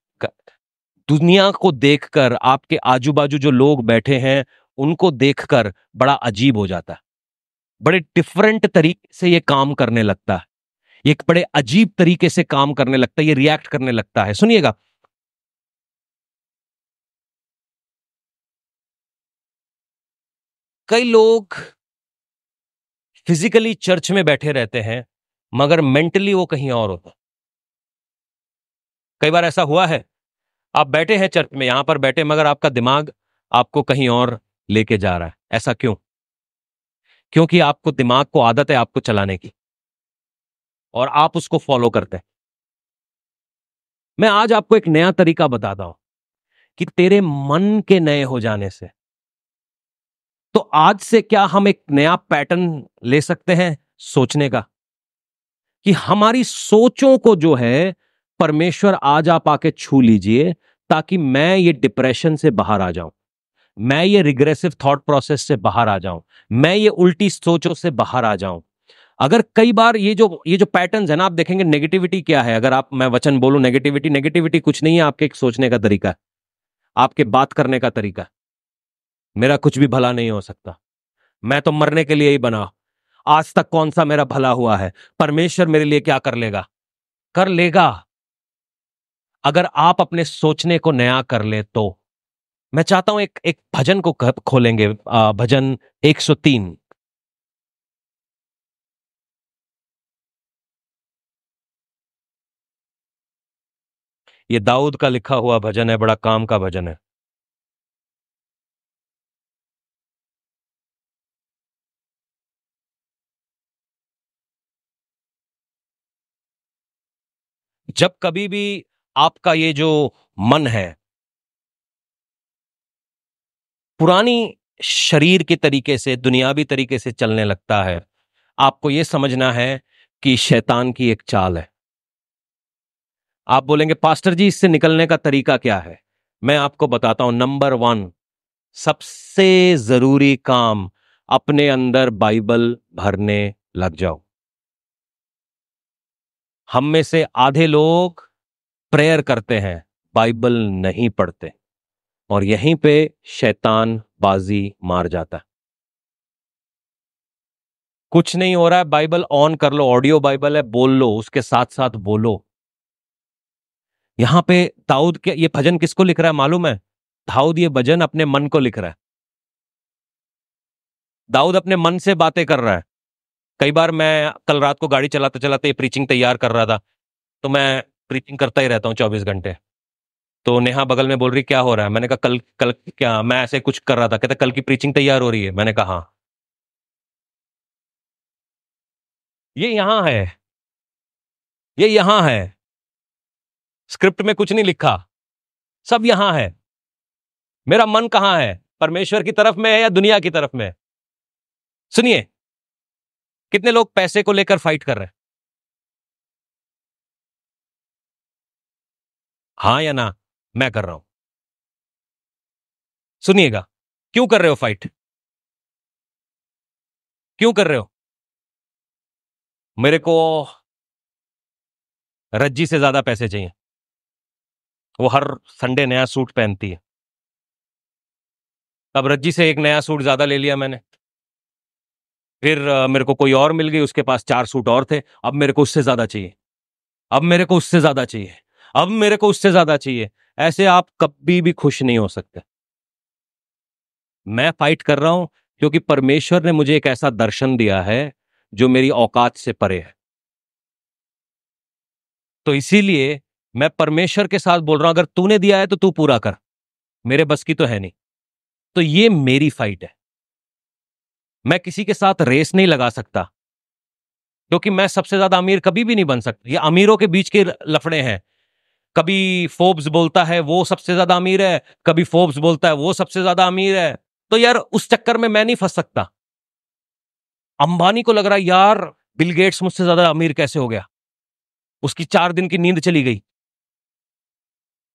दुनिया को देखकर आपके आजू बाजू जो लोग बैठे हैं उनको देखकर बड़ा अजीब हो जाता बड़े डिफरेंट तरीके से ये काम करने लगता है। एक बड़े अजीब तरीके से काम करने लगता है, ये रिएक्ट करने लगता है। सुनिएगा। कई लोग फिजिकली चर्च में बैठे रहते हैं, मगर मेंटली वो कहीं और होता कई बार ऐसा हुआ है, आप बैठे हैं चर्च में, यहाँ पर बैठे, मगर आपका दिमाग आपको कहीं और लेके जा रहा है। ऐसा क्यों? क्योंकि आपको दिमाग को आदत है आपको चलाने की। और आप उसको फॉलो करते हैं। मैं आज आपको एक नया तरीका बताता हूँ कि तेरे मन के नए हो जाने से। तो आज से क्या हम एक नया पैटर्न ले सकते हैं सोचने का? कि हमारी सोचों को जो है, परमेश्वर आज आप आके छू लीजिए ताकि मैं ये डिप्रेशन से बाहर आ जाऊँ। मैं ये रिग्रेसिव थॉट प्रोसेस से बाहर आ जाऊँ। मैं ये उल्टी सोचों से बाहर आ जाऊँ। अगर कई बार ये जो ये जो पैटर्न है ना, आप देखेंगे नेगेटिविटी क्या है? अगर आप, मैं वचन बोलूँ नेगेटिविटी नेगेटिविटी कुछ नहीं है आपके एक सोचने का तरीका। आपके बात करने का तरीका। मेरा कुछ भी भला नहीं हो सकता। मैं तो मरने के लिए ही बना। आज तक कौन सा मेरा भला हुआ है? परमेश्वर मेरे लिए क्या कर लेगा? कर लेगा। अगर आप अपने सोचने को नया कर ले तो। मैं चाहता हूँ एक एक भजन को खोलेंगे भजन 103 ये दाऊद का लिखा हुआ भजन है, बड़ा काम का भजन है। जब कभी भी आपका ये जो मन है पुरानी शरीर के तरीके से, दुनियावी तरीके से चलने लगता है। आपको यह समझना है कि शैतान की एक चाल है। आप बोलेंगे, पास्टर जी, इससे निकलने का तरीका क्या है? मैं आपको बताता हूँ, नंबर वन, सबसे ज़रूरी काम अपने अंदर बाइबल भरने लग जाओ। हम में से आधे लोग प्रेयर करते हैं, बाइबल नहीं पढ़ते। और यहीं पे शैतान बाजी मार जाता है। कुछ नहीं हो रहा है, बाइबल ऑन कर लो, ऑडियो बाइबल है, बोल लो, उसके साथ साथ बोलो। यहाँ पे दाऊद के, ये भजन किसको लिख रहा है मालूम है? दाऊद ये भजन अपने मन को लिख रहा है। दाऊद अपने मन से बातें कर रहा है। कई बार मैं कल रात को गाड़ी चलाते चलाते ये प्रीचिंग तैयार कर रहा था तो मैं प्रीचिंग करता ही रहता हूँ चौबीस घंटे। तो नेहा बगल में बोल रही, क्या हो रहा है? मैंने कहा, कल कल क्या, मैं ऐसे कुछ कर रहा था। कहते, कल की प्रीचिंग तैयार हो रही है। मैंने कहा हाँ। ये यहाँ है। ये यहाँ है। स्क्रिप्ट में कुछ नहीं लिखा। सब यहाँ है। मेरा मन कहाँ है? परमेश्वर की तरफ़ में है या दुनिया की तरफ़ में? सुनिए, कितने लोग पैसे को लेकर फाइट कर रहे हैं? हाँ या ना? मैं कर रहा हूँ। सुनिएगा, क्यों कर रहे हो फाइट क्यों कर रहे हो? मेरे को रज्जी से ज़्यादा पैसे चाहिए। वो हर संडे नया सूट पहनती है। अब रज्जी से एक नया सूट ज़्यादा ले लिया मैंने। फिर मेरे को कोई और मिल गई, उसके पास चार सूट और थे। अब मेरे को उससे ज़्यादा चाहिए। अब मेरे को उससे ज़्यादा चाहिए। अब मेरे को उससे ज़्यादा चाहिए। ऐसे आप कभी भी खुश नहीं हो सकते। मैं फाइट कर रहा हूँ क्योंकि परमेश्वर ने मुझे एक ऐसा दर्शन दिया है जो मेरी औकात से परे है। तो इसीलिए मैं परमेश्वर के साथ बोल रहा हूँ, अगर तूने दिया है तो तू पूरा कर। मेरे बस की तो है नहीं। तो ये मेरी फाइट है। मैं किसी के साथ रेस नहीं लगा सकता, क्योंकि मैं सबसे ज़्यादा अमीर कभी भी नहीं बन सकता। ये अमीरों के बीच के लफड़े हैं। कभी फोर्ब्स बोलता है, वो सबसे ज़्यादा अमीर है। कभी फोर्ब्स बोलता है, वो सबसे ज़्यादा अमीर है। तो यार, उस चक्कर में मैं नहीं फंस सकता। अंबानी को लग रहा है, यार, बिल गेट्स मुझसे ज़्यादा अमीर कैसे हो गया? उसकी चार दिन की नींद चली गई।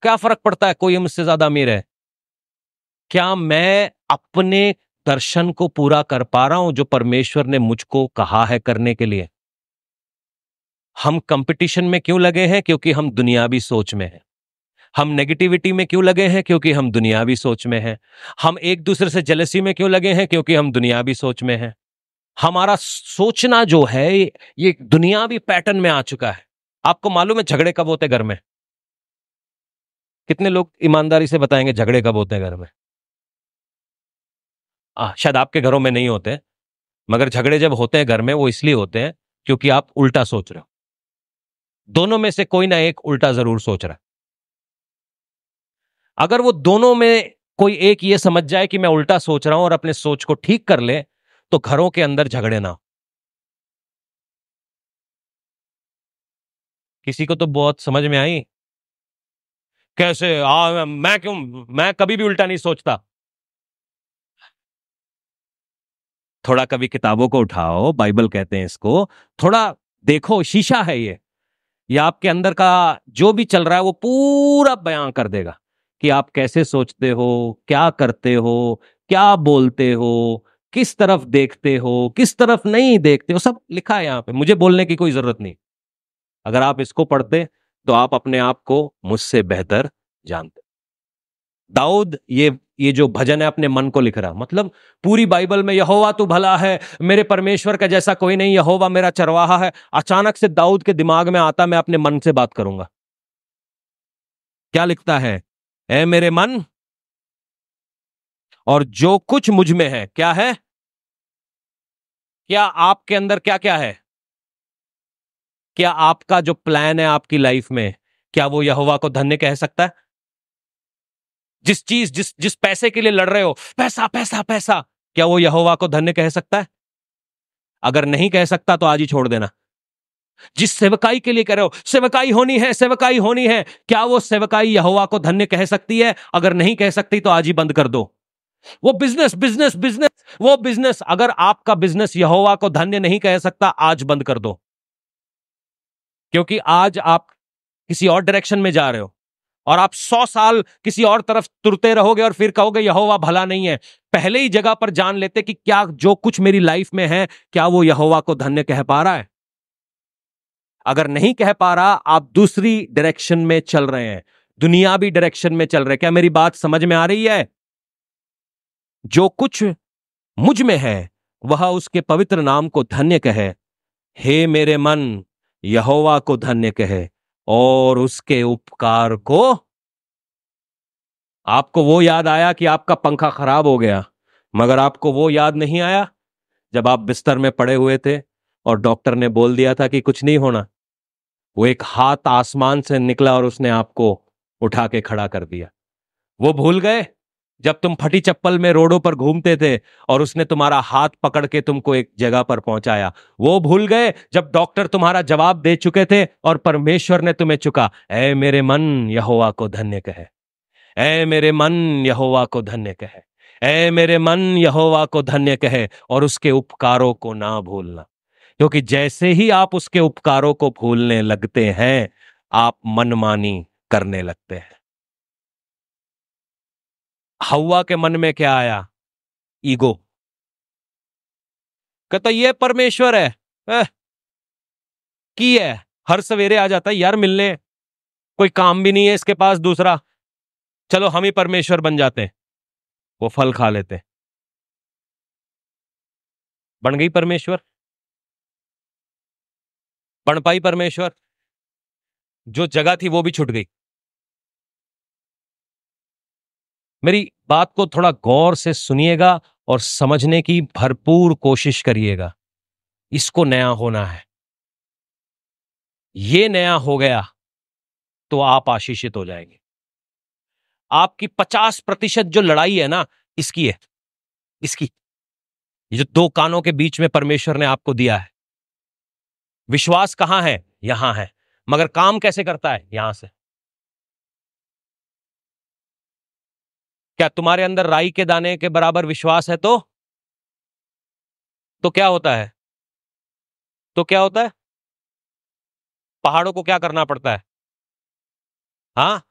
क्या फ़र्क पड़ता है, कोई मुझसे ज़्यादा अमीर है? क्या मैं अपने दर्शन को पूरा कर पा रहा हूँ, जो परमेश्वर ने मुझको कहा है करने के लिए? हम कंपटीशन में क्यों लगे हैं? क्योंकि हम दुनियावी सोच में हैं। हम नेगेटिविटी में क्यों लगे हैं? क्योंकि हम दुनियावी सोच में हैं। हम एक दूसरे से जलसी में क्यों लगे हैं? क्योंकि हम दुनियावी सोच में हैं। हमारा सोचना जो है ये दुनियावी पैटर्न में आ चुका है। आपको मालूम है झगड़े कब होते घर में? कितने लोग ईमानदारी से बताएँगे झगड़े कब होते हैं घर में? आ, शायद आपके घरों में नहीं होते मगर झगड़े जब होते हैं घर में वो इसलिए होते हैं क्योंकि आप उल्टा सोच रहे हो। दोनों में से कोई ना एक उल्टा ज़रूर सोच रहा है। अगर वो दोनों में कोई एक ये समझ जाए कि मैं उल्टा सोच रहा हूँ और अपने सोच को ठीक कर ले तो घरों के अंदर झगड़े ना किसी को तो बहुत समझ में आई? कैसे? आ, मैं क्यों मैं कभी भी उल्टा नहीं सोचता। थोड़ा कभी किताबों को उठाओ बाइबल कहते हैं इसको थोड़ा देखो शीशा है ये। ये आपके अंदर का जो भी चल रहा है वो पूरा बयां कर देगा कि आप कैसे सोचते हो, क्या करते हो, क्या बोलते हो, किस तरफ़ देखते हो, किस तरफ़ नहीं देखते हो, सब लिखा है यहाँ पे, मुझे बोलने की कोई ज़रूरत नहीं। अगर आप इसको पढ़ते तो आप अपने आप को मुझसे बेहतर जानते। दाऊद ये ये जो भजन है अपने मन को लिख रहा। मतलब पूरी बाइबल में यहोवा तू भला है, मेरे परमेश्वर का जैसा कोई नहीं, यहोवा मेरा चरवाहा है। अचानक से दाऊद के दिमाग में आता, मैं अपने मन से बात करूँगा। क्या लिखता है? ए मेरे मन, और जो कुछ मुझमें है। क्या है? क्या आपके अंदर क्या क्या है? क्या आपका जो प्लान है आपकी लाइफ में, क्या वो यहोवा को धन्य कह सकता है? जिस चीज़, जिस जिस पैसे के लिए लड़ रहे हो, पैसा पैसा पैसा, क्या वो यहोवा को धन्य कह सकता है? अगर नहीं कह सकता तो आज ही छोड़ देना। जिस सेवकाई के लिए कह रहे हो, सेवकाई होनी है, सेवकाई होनी है, क्या वो सेवकाई यहोवा को धन्य कह सकती है? अगर नहीं कह सकती तो आज ही बंद कर दो। वो बिज़नेस बिज़नेस बिज़नेस, वो बिज़नेस, अगर आपका बिज़नेस यहोवा को धन्य नहीं कह सकता, आज बंद कर दो। क्योंकि आज आप किसी और डायरेक्शन में जा रहे हो। और आप सौ साल किसी और तरफ़ तुरते रहोगे और फिर कहोगे, यहोवा भला नहीं है। पहले ही जगह पर जान लेते कि क्या जो कुछ मेरी लाइफ में है, क्या वो यहोवा को धन्य कह पा रहा है। अगर नहीं कह पा रहा, आप दूसरी डायरेक्शन में चल रहे हैं, दुनियावी डायरेक्शन में चल रहे क्या मेरी बात समझ में आ रही है? जो कुछ मुझमें है, वह उसके पवित्र नाम को धन्य कहे। हे मेरे मन, यहोवा को धन्य कहे। और उसके उपकार को आपको वो याद आया कि आपका पंखा खराब हो गया, मगर आपको वो याद नहीं आया? जब आप बिस्तर में पड़े हुए थे और डॉक्टर ने बोल दिया था कि कुछ नहीं होना, वो एक हाथ आसमान से निकला और उसने आपको उठा के खड़ा कर दिया। वो भूल गए? जब तुम फटी चप्पल में रोडों पर घूमते थे और उसने तुम्हारा हाथ पकड़ के तुमको एक जगह पर पहुँचाया, वो भूल गए जब डॉक्टर तुम्हारा जवाब दे चुके थे और परमेश्वर ने तुम्हें चुका। ए मेरे मन, यहोवा को धन्य कहे। ए मेरे मन, यहोवा को धन्य कहे। ए मेरे मन, यहोवा को धन्य कहे और उसके उपकारों को ना भूलना। क्योंकि जैसे ही आप उसके उपकारों को भूलने लगते हैं, आप मनमानी करने लगते हैं। हवा के मन में क्या आया? ईगो कहता ये परमेश्वर है। ए, की है? हर सवेरे आ जाता है यार मिलने। कोई काम भी नहीं है इसके पास दूसरा। चलो हम ही परमेश्वर बन जाते हैं। वो फल खा लेते बन गई परमेश्वर। बन पाई परमेश्वर। जो जगह थी वो भी छुट गई। मेरी बात को थोड़ा गौर से सुनिएगा और समझने की भरपूर कोशिश करिएगा। इसको नया होना है। ये नया हो गया तो आप आशीषित हो जाएँगे। आपकी पचास प्रतिशत जो लड़ाई है ना, इसकी है। इसकी। ये जो दो कानों के बीच में परमेश्वर ने आपको दिया है। विश्वास कहाँ है? यहाँ है। मगर काम कैसे करता है? यहाँ से। क्या तुम्हारे अंदर राई के दाने के बराबर विश्वास है तो? तो क्या होता है? तो क्या होता है? पहाड़ों को क्या करना पड़ता है? हाँ?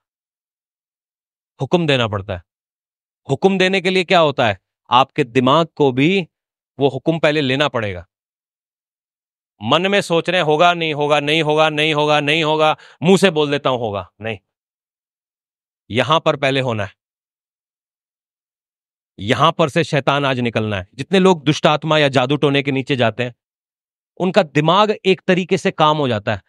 हुक्म देना पड़ता है। हुक्म देने के लिए क्या होता है? आपके दिमाग को भी वो हुक्म पहले लेना पड़ेगा। मन में सोच रहे होगा, नहीं होगा नहीं होगा नहीं होगा नहीं होगा, मुँह से बोल देता हूँ, होगा, नहीं। यहाँ पर पहले होना है। यहाँ पर से शैतान आज निकलना है। जितने लोग दुष्ट आत्मा या जादू टोने के नीचे जाते हैं, उनका दिमाग एक तरीके से काम हो जाता है।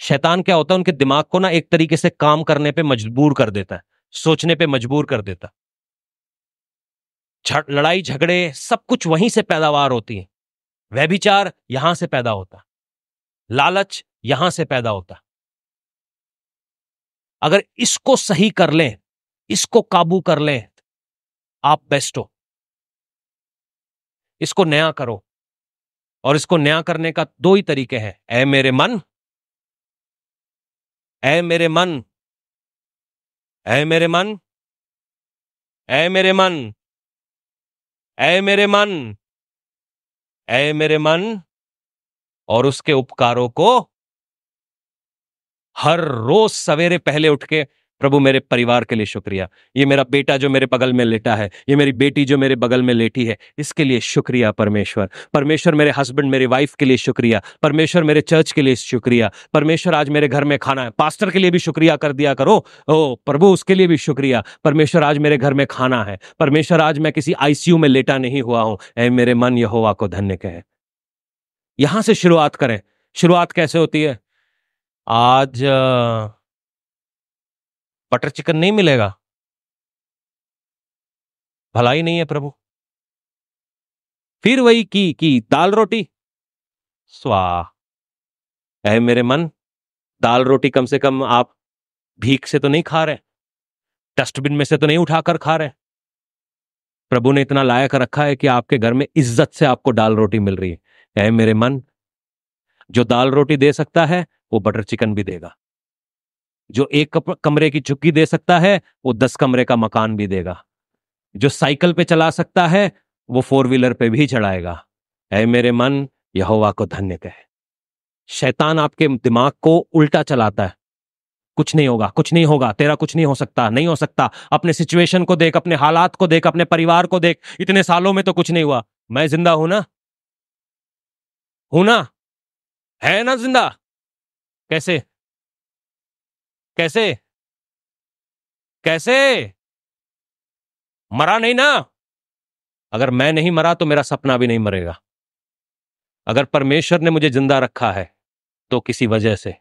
शैतान क्या होता है? उनके दिमाग को ना एक तरीके से काम करने पे मजबूर कर देता है, सोचने पे मजबूर कर देता है। लड़ाई, झगड़े, सब कुछ वहीं से पैदावार होती है। व्यभिचार यहाँ से पैदा होता लालच यहाँ से पैदा होता अगर इसको सही कर लें, इसको काबू कर लें आप बेस्ट हो। इसको नया करो। और इसको नया करने का दो ही तरीके हैं। ए मेरे मन ए मेरे मन ए मेरे मन ए मेरे मन ए मेरे मन ए मेरे मन, और उसके उपकारों को हर रोज सवेरे पहले उठ के प्रभु मेरे परिवार के लिए शुक्रिया। ये मेरा बेटा जो मेरे बगल में लेटा है, ये मेरी बेटी जो मेरे बगल में लेटी है, इसके लिए शुक्रिया परमेश्वर। परमेश्वर मेरे हस्बैंड मेरी वाइफ के लिए शुक्रिया। परमेश्वर मेरे चर्च के लिए शुक्रिया। परमेश्वर आज मेरे घर में खाना है। पास्टर के लिए भी शुक्रिया कर दिया करो। ओ, प्रभु उसके लिए भी शुक्रिया। परमेश्वर आज मेरे घर में खाना है। परमेश्वर आज मैं किसी आईसीयू में लेटा नहीं हुआ हूँ। ऐ, मेरे मन यहोवा को धन्य कहे। यहाँ से शुरुआत करें। शुरुआत कैसे होती है? आज बटर चिकन नहीं मिलेगा। भलाई नहीं है प्रभु। फिर वही की की दाल रोटी? स्वाह। है मेरे मन, दाल रोटी कम से कम आप भीख से तो नहीं खा रहे, डस्टबिन में से तो नहीं उठाकर खा रहे। प्रभु ने इतना लायक रखा है कि आपके घर में इज़्ज़त से आपको दाल रोटी मिल रही है। मेरे मन, जो दाल रोटी दे सकता है, वो बटर चिकन भी देगा। जो एक कमरे की चुक्की दे सकता है, वो दस कमरे का मकान भी देगा। जो साइकिल पे चला सकता है, वो फोर व्हीलर पे भी चढ़ाएगा। ऐ मेरे मन, यहोवा को धन्य कहे। शैतान आपके दिमाग को उल्टा चलाता है। कुछ नहीं होगा, कुछ नहीं होगा, तेरा कुछ नहीं हो सकता, नहीं हो सकता। अपने सिचुएशन को देख, अपने हालात को देख, अपने परिवार को देख। इतने सालों में तो कुछ नहीं हुआ। मैं ज़िंदा हूँ ना? हूँ ना? है ना ज़िंदा? कैसे? कैसे? कैसे? मरा नहीं ना? अगर मैं नहीं मरा तो मेरा सपना भी नहीं मरेगा। अगर परमेश्वर ने मुझे ज़िंदा रखा है तो किसी वजह से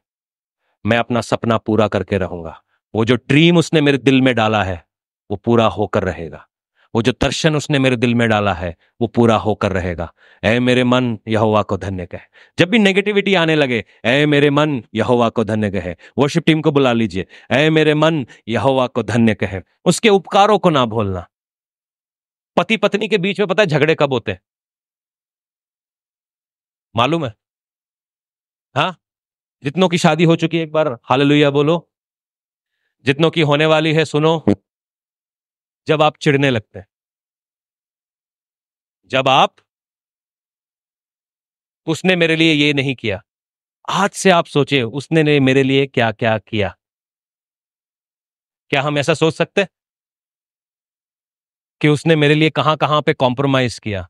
मैं अपना सपना पूरा करके रहूँगा। वो जो ड्रीम उसने मेरे दिल में डाला है, वो पूरा होकर रहेगा। वो जो दर्शन उसने मेरे दिल में डाला है, वो पूरा होकर रहेगा। ऐ मेरे मन, यहोवा को धन्य कहे। जब भी नेगेटिविटी आने लगे, ऐ मेरे मन, यहोवा को धन्य कहे। वर्शिप टीम को बुला लीजिए। ऐ मेरे मन, यहोवा को धन्य कहे। उसके उपकारों को ना भूलना। पति पत्नी के बीच में पता है झगड़े कब होते मालूम है? हाँ? जितनों की शादी हो चुकी है, एक बार हाल बोलो। जितनों की होने वाली है, सुनो। जब आप चिढ़ने लगते हैं। जब आप उसने मेरे लिए ये नहीं किया, आज से आप सोचे उसने ने मेरे लिए क्या क्या। किया क्या हम ऐसा सोच सकते कि उसने मेरे लिए कहाँ कहाँ पे कॉम्प्रोमाइज किया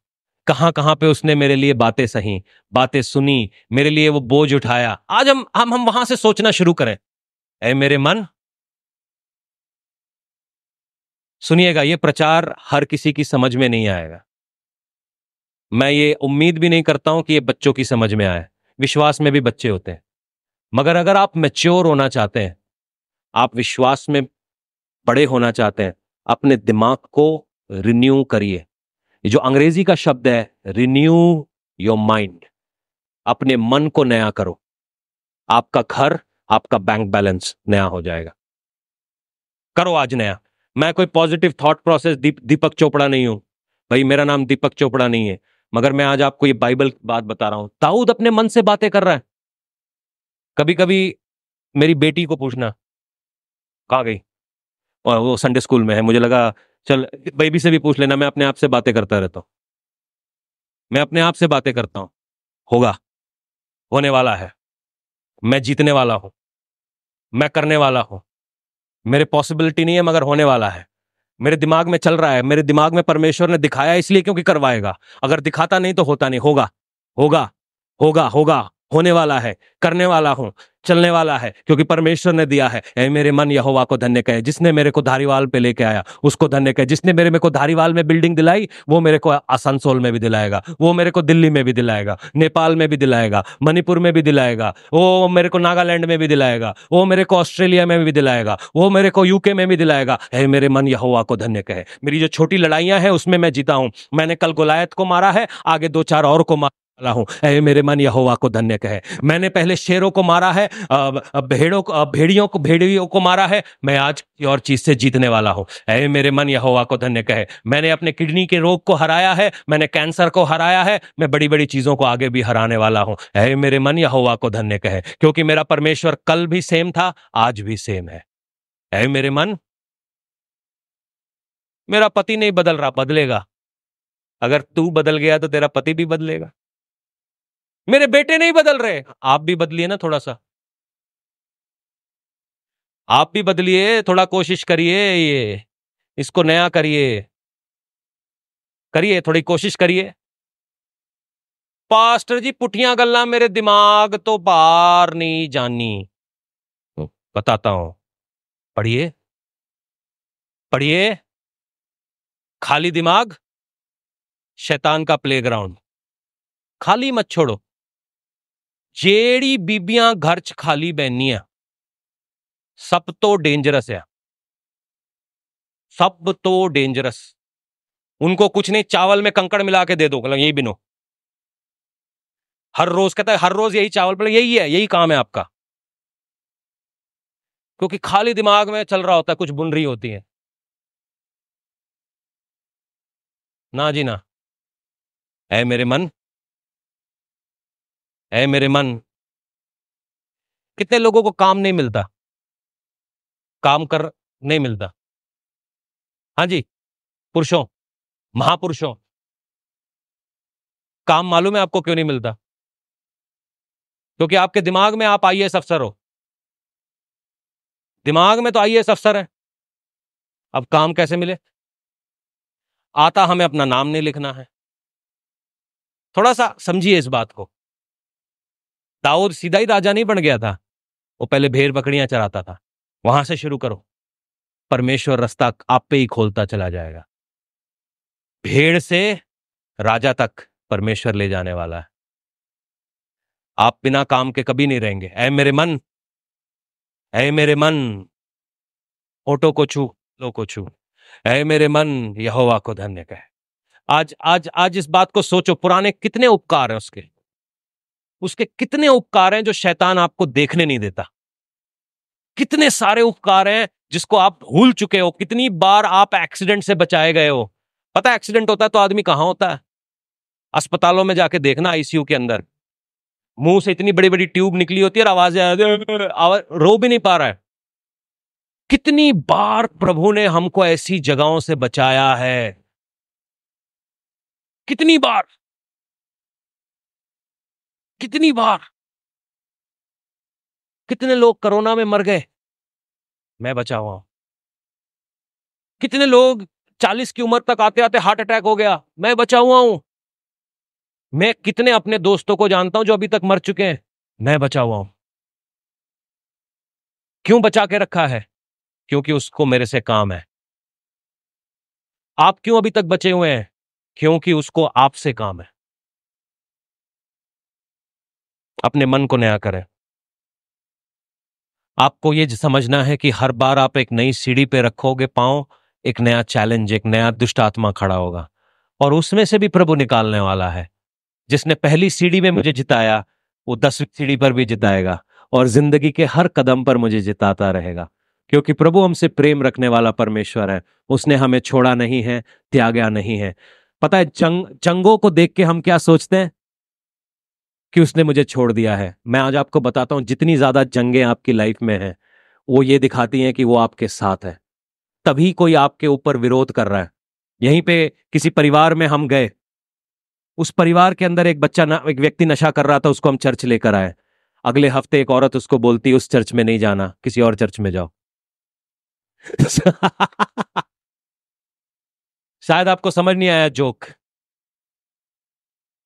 कहाँ कहाँ पे उसने मेरे लिए बातें सही, बातें सुनी, मेरे लिए वो बोझ उठाया। आज हम हम हम वहाँ से सोचना शुरू करें। ए मेरे मन सुनिएगा, ये प्रचार हर किसी की समझ में नहीं आएगा। मैं ये उम्मीद भी नहीं करता हूँ कि ये बच्चों की समझ में आए, विश्वास में भी बच्चे होते हैं। मगर अगर आप मेच्योर होना चाहते हैं, आप विश्वास में बड़े होना चाहते हैं, अपने दिमाग को रिन्यू करिए। जो अंग्रेज़ी का शब्द है रिन्यू योर माइंड अपने मन को नया करो। आपका घर, आपका बैंक बैलेंस नया हो जाएगा। करो आज नया। मैं कोई positive thought process Deep, Deepak Chopra नहीं हूँ। भाई मेरा नाम दीपक चोपड़ा नहीं है मगर मैं आज आपको ये बाइबल बात बता रहा हूँ। दाऊद अपने मन से बातें कर रहा है। कभी कभी मेरी बेटी को पूछना कहा गई? और वो संडे स्कूल में है मुझे लगा चल बेबी से भी पूछ लेना मैं अपने आप से बातें करता रहता हूँ। मैं अपने आप से बातें करता हूँ। होगा होने वाला है। मैं जीतने वाला हूँ। मैं करने वाला हूँ। मेरे पॉसिबिलिटी नहीं है, मगर होने वाला है। मेरे दिमाग में चल रहा है। मेरे दिमाग में परमेश्वर ने दिखाया इसलिए क्योंकि करवाएगा। अगर दिखाता नहीं तो होता नहीं। होगा। होगा। होगा। होगा। होने वाला है, करने वाला हूँ, चलने वाला है, क्योंकि परमेश्वर ने दिया है। ए मेरे मन यहोवा को धन्य कहे, जिसने मेरे को धारीवाल पे लेके आया, उसको धन्य कहे। जिसने मेरे मेरे को धारीवाल में बिल्डिंग दिलाई, वो मेरे को आसनसोल में भी दिलाएगा, वो मेरे को दिल्ली में भी दिलाएगा, नेपाल में भी दिलाएगा, मणिपुर में भी दिलाएगा, वो मेरे को नागालैंड में भी दिलाएगा, वो मेरे को ऑस्ट्रेलिया में भी दिलाएगा, वो मेरे को यूके में भी दिलाएगा। है मेरे मन यहोवा को धन्य कहे। मेरी जो छोटी लड़ाइयाँ हैं, उसमें मैं जीता हूँ। मैंने कल गोलायत को मारा है, आगे दो चार और को मारा वाला हूँ मेरे मन यहोवा को धन्य कहे। मैंने पहले शेरों को मारा है भेड़ों को भेड़ियों को भेड़ियों को मारा है, मैं आज और चीज़ से जीतने वाला हूँ। ऐ मेरे मन यहोवा को धन्य कहे। मैंने अपने किडनी के रोग को हराया है, मैंने कैंसर को हराया है, मैं बड़ी बड़ी चीज़ों को आगे भी हराने वाला हूँ। ऐ मेरे मन यहोवा को धन्य कहे, क्योंकि मेरा परमेश्वर कल भी सेम था, आज भी सेम है। ऐ मेरे मन, मेरा पति नहीं बदल रहा, बदलेगा। अगर तू बदल गया तो तेरा पति भी बदलेगा। मेरे बेटे नहीं बदल रहे। आप भी बदलिए ना थोड़ा सा। आप भी बदलिए, थोड़ा कोशिश करिए ये। इसको नया करिए। करिए, थोड़ी कोशिश करिए। पास्टर जी, पुठिया गल्ला मेरे दिमाग तो बाहर नहीं जानी। बताता हूँ। पढ़िए। पढ़िए। खाली दिमाग। शैतान का प्लेग्राउंड। खाली मत छोड़ो। जेड़ी बीबियाँ घर च खाली बहनियाँ सब तो डेंजरस है सब तो डेंजरस उनको कुछ नहीं, चावल में कंकड़ मिला के दे दो मतलब यही बिनो। हर रोज, कहता है, हर रोज यही चावल पर यही है, यही काम है आपका। क्योंकि खाली दिमाग में चल रहा होता है, कुछ बुन रही होती है। ना जी ना। ऐ मेरे मन ऐ मेरे मन, कितने लोगों को काम नहीं मिलता। काम कर नहीं मिलता। हाँ जी, पुरुषों, महापुरुषों, काम मालूम है आपको क्यों नहीं मिलता? क्योंकि आपके दिमाग में आप आईएएस अफसर हो। दिमाग में तो आईएएस अफसर है। अब काम कैसे मिले? आता हमें अपना नाम नहीं लिखना है। थोड़ा सा समझिए इस बात को। दाऊद सीधा ही राजा नहीं बन गया था। वो पहले भेड़ बकरियाँ चराता था। वहाँ से शुरू करो। परमेश्वर रास्ता आप पे ही खोलता चला जाएगा। भेड़ से राजा तक परमेश्वर ले जाने वाला है। आप बिना काम के कभी नहीं रहेंगे। ऐ मेरे मन, ऐ मेरे मन, ओटो को छू, लो को छू। ऐ मेरे मन, यहोवा को धन्य कहे। आज आज आज इस बात को सोचो। पुराने कितने उपकार हैं उसके। उसके कितने उपकार हैं जो शैतान आपको देखने नहीं देता? कितने सारे उपकार हैं जिसको आप भूल चुके हो? कितनी बार आप एक्सीडेंट से बचाए गए हो? पता एक्सीडेंट होता है तो आदमी कहाँ होता है? अस्पतालों में जाके देखना, आईसीयू के अंदर। मुँह से इतनी बड़ी बड़ी ट्यूब निकली होती है और आवाज़ आवाज़ रो भी नहीं पा रहा है। कितनी बार प्रभु ने हमको ऐसी जगहों से बचाया है? कितनी बार? कितनी बार? कितने लोग कोरोना में मर गए? मैं बचा हुआ हूँ। कितने लोग चालीस की उम्र तक आते आते हार्ट अटैक हो गया? मैं बचा हुआ हूँ। मैं कितने अपने दोस्तों को जानता हूँ जो अभी तक मर चुके हैं? मैं बचा हुआ हूँ। क्यों बचा के रखा है? क्योंकि उसको मेरे से काम है। आप क्यों अभी तक बचे हुए हैं? क्योंकि उसको आपसे काम है। अपने मन को नया करें। आपको ये समझना है कि हर बार आप एक नई सीढ़ी पे रखोगे पाओ एक नया चैलेंज एक नया दुष्ट आत्मा खड़ा होगा। और उसमें से भी प्रभु निकालने वाला है। जिसने पहली सीढ़ी में मुझे जिताया, वो दसवीं सीढ़ी पर भी जिताएगा और ज़िंदगी के हर कदम पर मुझे जिताता रहेगा। क्योंकि प्रभु हमसे प्रेम रखने वाला परमेश्वर है। उसने हमें छोड़ा नहीं है, त्यागा नहीं है। पता है, चंग, चंगों को देख के हम क्या सोचते हैं? कि उसने मुझे छोड़ दिया है। मैं आज आपको बताता हूँ जितनी ज़्यादा जंगें आपकी लाइफ में हैं, वो ये दिखाती हैं कि वो आपके साथ है। तभी कोई आपके ऊपर विरोध कर रहा है। यहीं पे किसी परिवार में हम गए। उस परिवार के अंदर एक बच्चा एक व्यक्ति नशा कर रहा था, उसको हम चर्च लेकर आए। अगले हफ़्ते एक औरत उसको बोलती, उस चर्च में नहीं जाना, किसी और चर्च में जाओ। शायद आपको समझ नहीं आया जोक।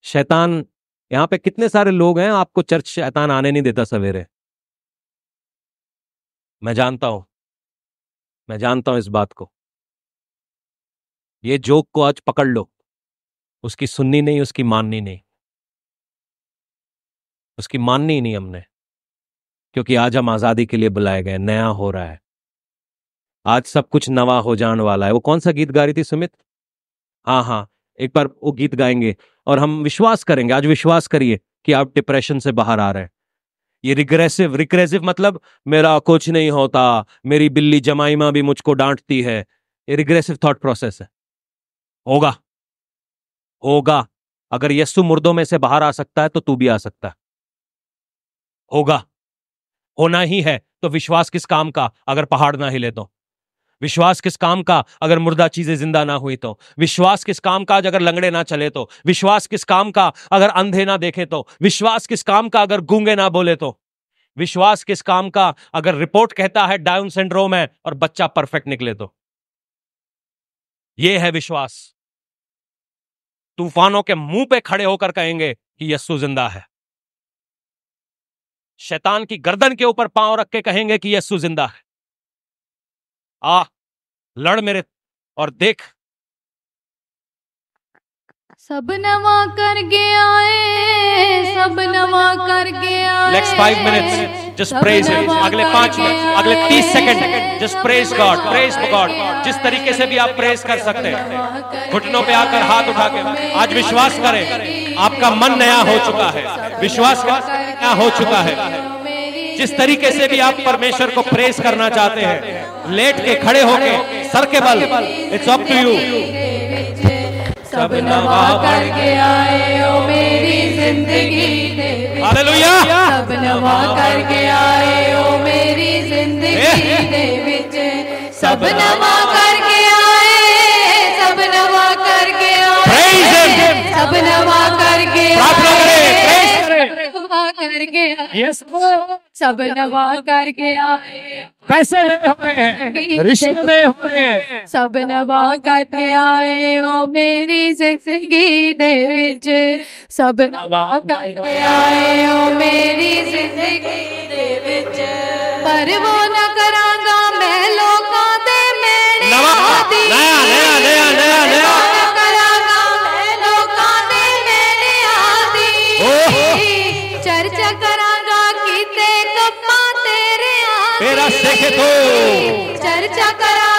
शैतान यहाँ पे कितने सारे लोग हैं, आपको चर्च शैतान आने नहीं देता सवेरे? मैं जानता हूँ। मैं जानता हूँ इस बात को। ये जोक को आज पकड़ लो। उसकी सुननी नहीं, उसकी माननी नहीं। उसकी माननी नहीं हमने। क्योंकि आज हम आज़ादी के लिए बुलाए गए नया हो रहा है। आज सब कुछ नवा हो जाने वाला है। वो कौन सा गीत गा रही थी सुमित? हाँ हाँ। एक बार वो गीत गाएँगे और हम विश्वास करेंगे, आज विश्वास करिए कि आप डिप्रेशन से बाहर आ रहे हैं। ये रिग्रेसिव रिग्रेसिव मतलब मेरा कुछ नहीं होता, मेरी बिल्ली जमाइमा भी मुझको डांटती है। ये रिग्रेसिव थॉट प्रोसेस है। होगा। होगा। अगर यस्सु मुर्दों में से बाहर आ सकता है तो तू भी आ सकता है। होगा। होना ही है तो विश्वास किस काम का? अगर पहाड़ ना हिले तो। विश्वास किस काम का अगर मुर्दा चीज़ें ज़िंदा ना हुई तो? विश्वास किस काम का अगर लंगड़े ना चले तो? विश्वास किस काम का अगर अंधे ना देखे तो? विश्वास किस काम का अगर गूँगे ना बोले तो? विश्वास किस काम का अगर रिपोर्ट कहता है डाउन सिंड्रोम है और बच्चा परफेक्ट निकले तो? यह है विश्वास। तूफानों के मुँह पे खड़े होकर कहेंगे कि यस्सु ज़िंदा है। शैतान की गर्दन के ऊपर पाँव रख के कहेंगे कि यस्सु ज़िंदा है। आ लड़ मेरे और देख।
सब नवा कर गया है सब नवा कर गया है
next five minutes just praise अगले पाँच मिनट अगले तीस second just praise God praise God जिस तरीके से भी आप प्रेज कर सकते हैं। घुटनों पे आकर हाथ उठा के आज विश्वास करें आपका मन नया हो चुका है। विश्वास नया हो चुका है। जिस तरीके से भी आप परमेश्वर को प्रेस करना चाहते हैं लेट के खड़े होके सर के बल इट्स अप टू यू
सब नवा करके आए ओ मेरी ज़िंदगी दे।
हालेलुया।
सब नवा करके आए ओ मेरी ज़िंदगी दे विच सब नवा करके आए सब नवा करके आए। सब नवा करके
प्रार्थना
आए।
करें।
सब नवा करके आए।
पैसे हो हैं रिश्ते हैं
सब नवा करके आए। ओ मेरी ज़िंदगी दे विच। सब नवा करके आए। ओ मेरी ज़िंदगी दे विच। पर वो न करांगा मैं लोकां दे मेरे
नवा। नया नया नया नया नया। तो।
चर्चा करांगा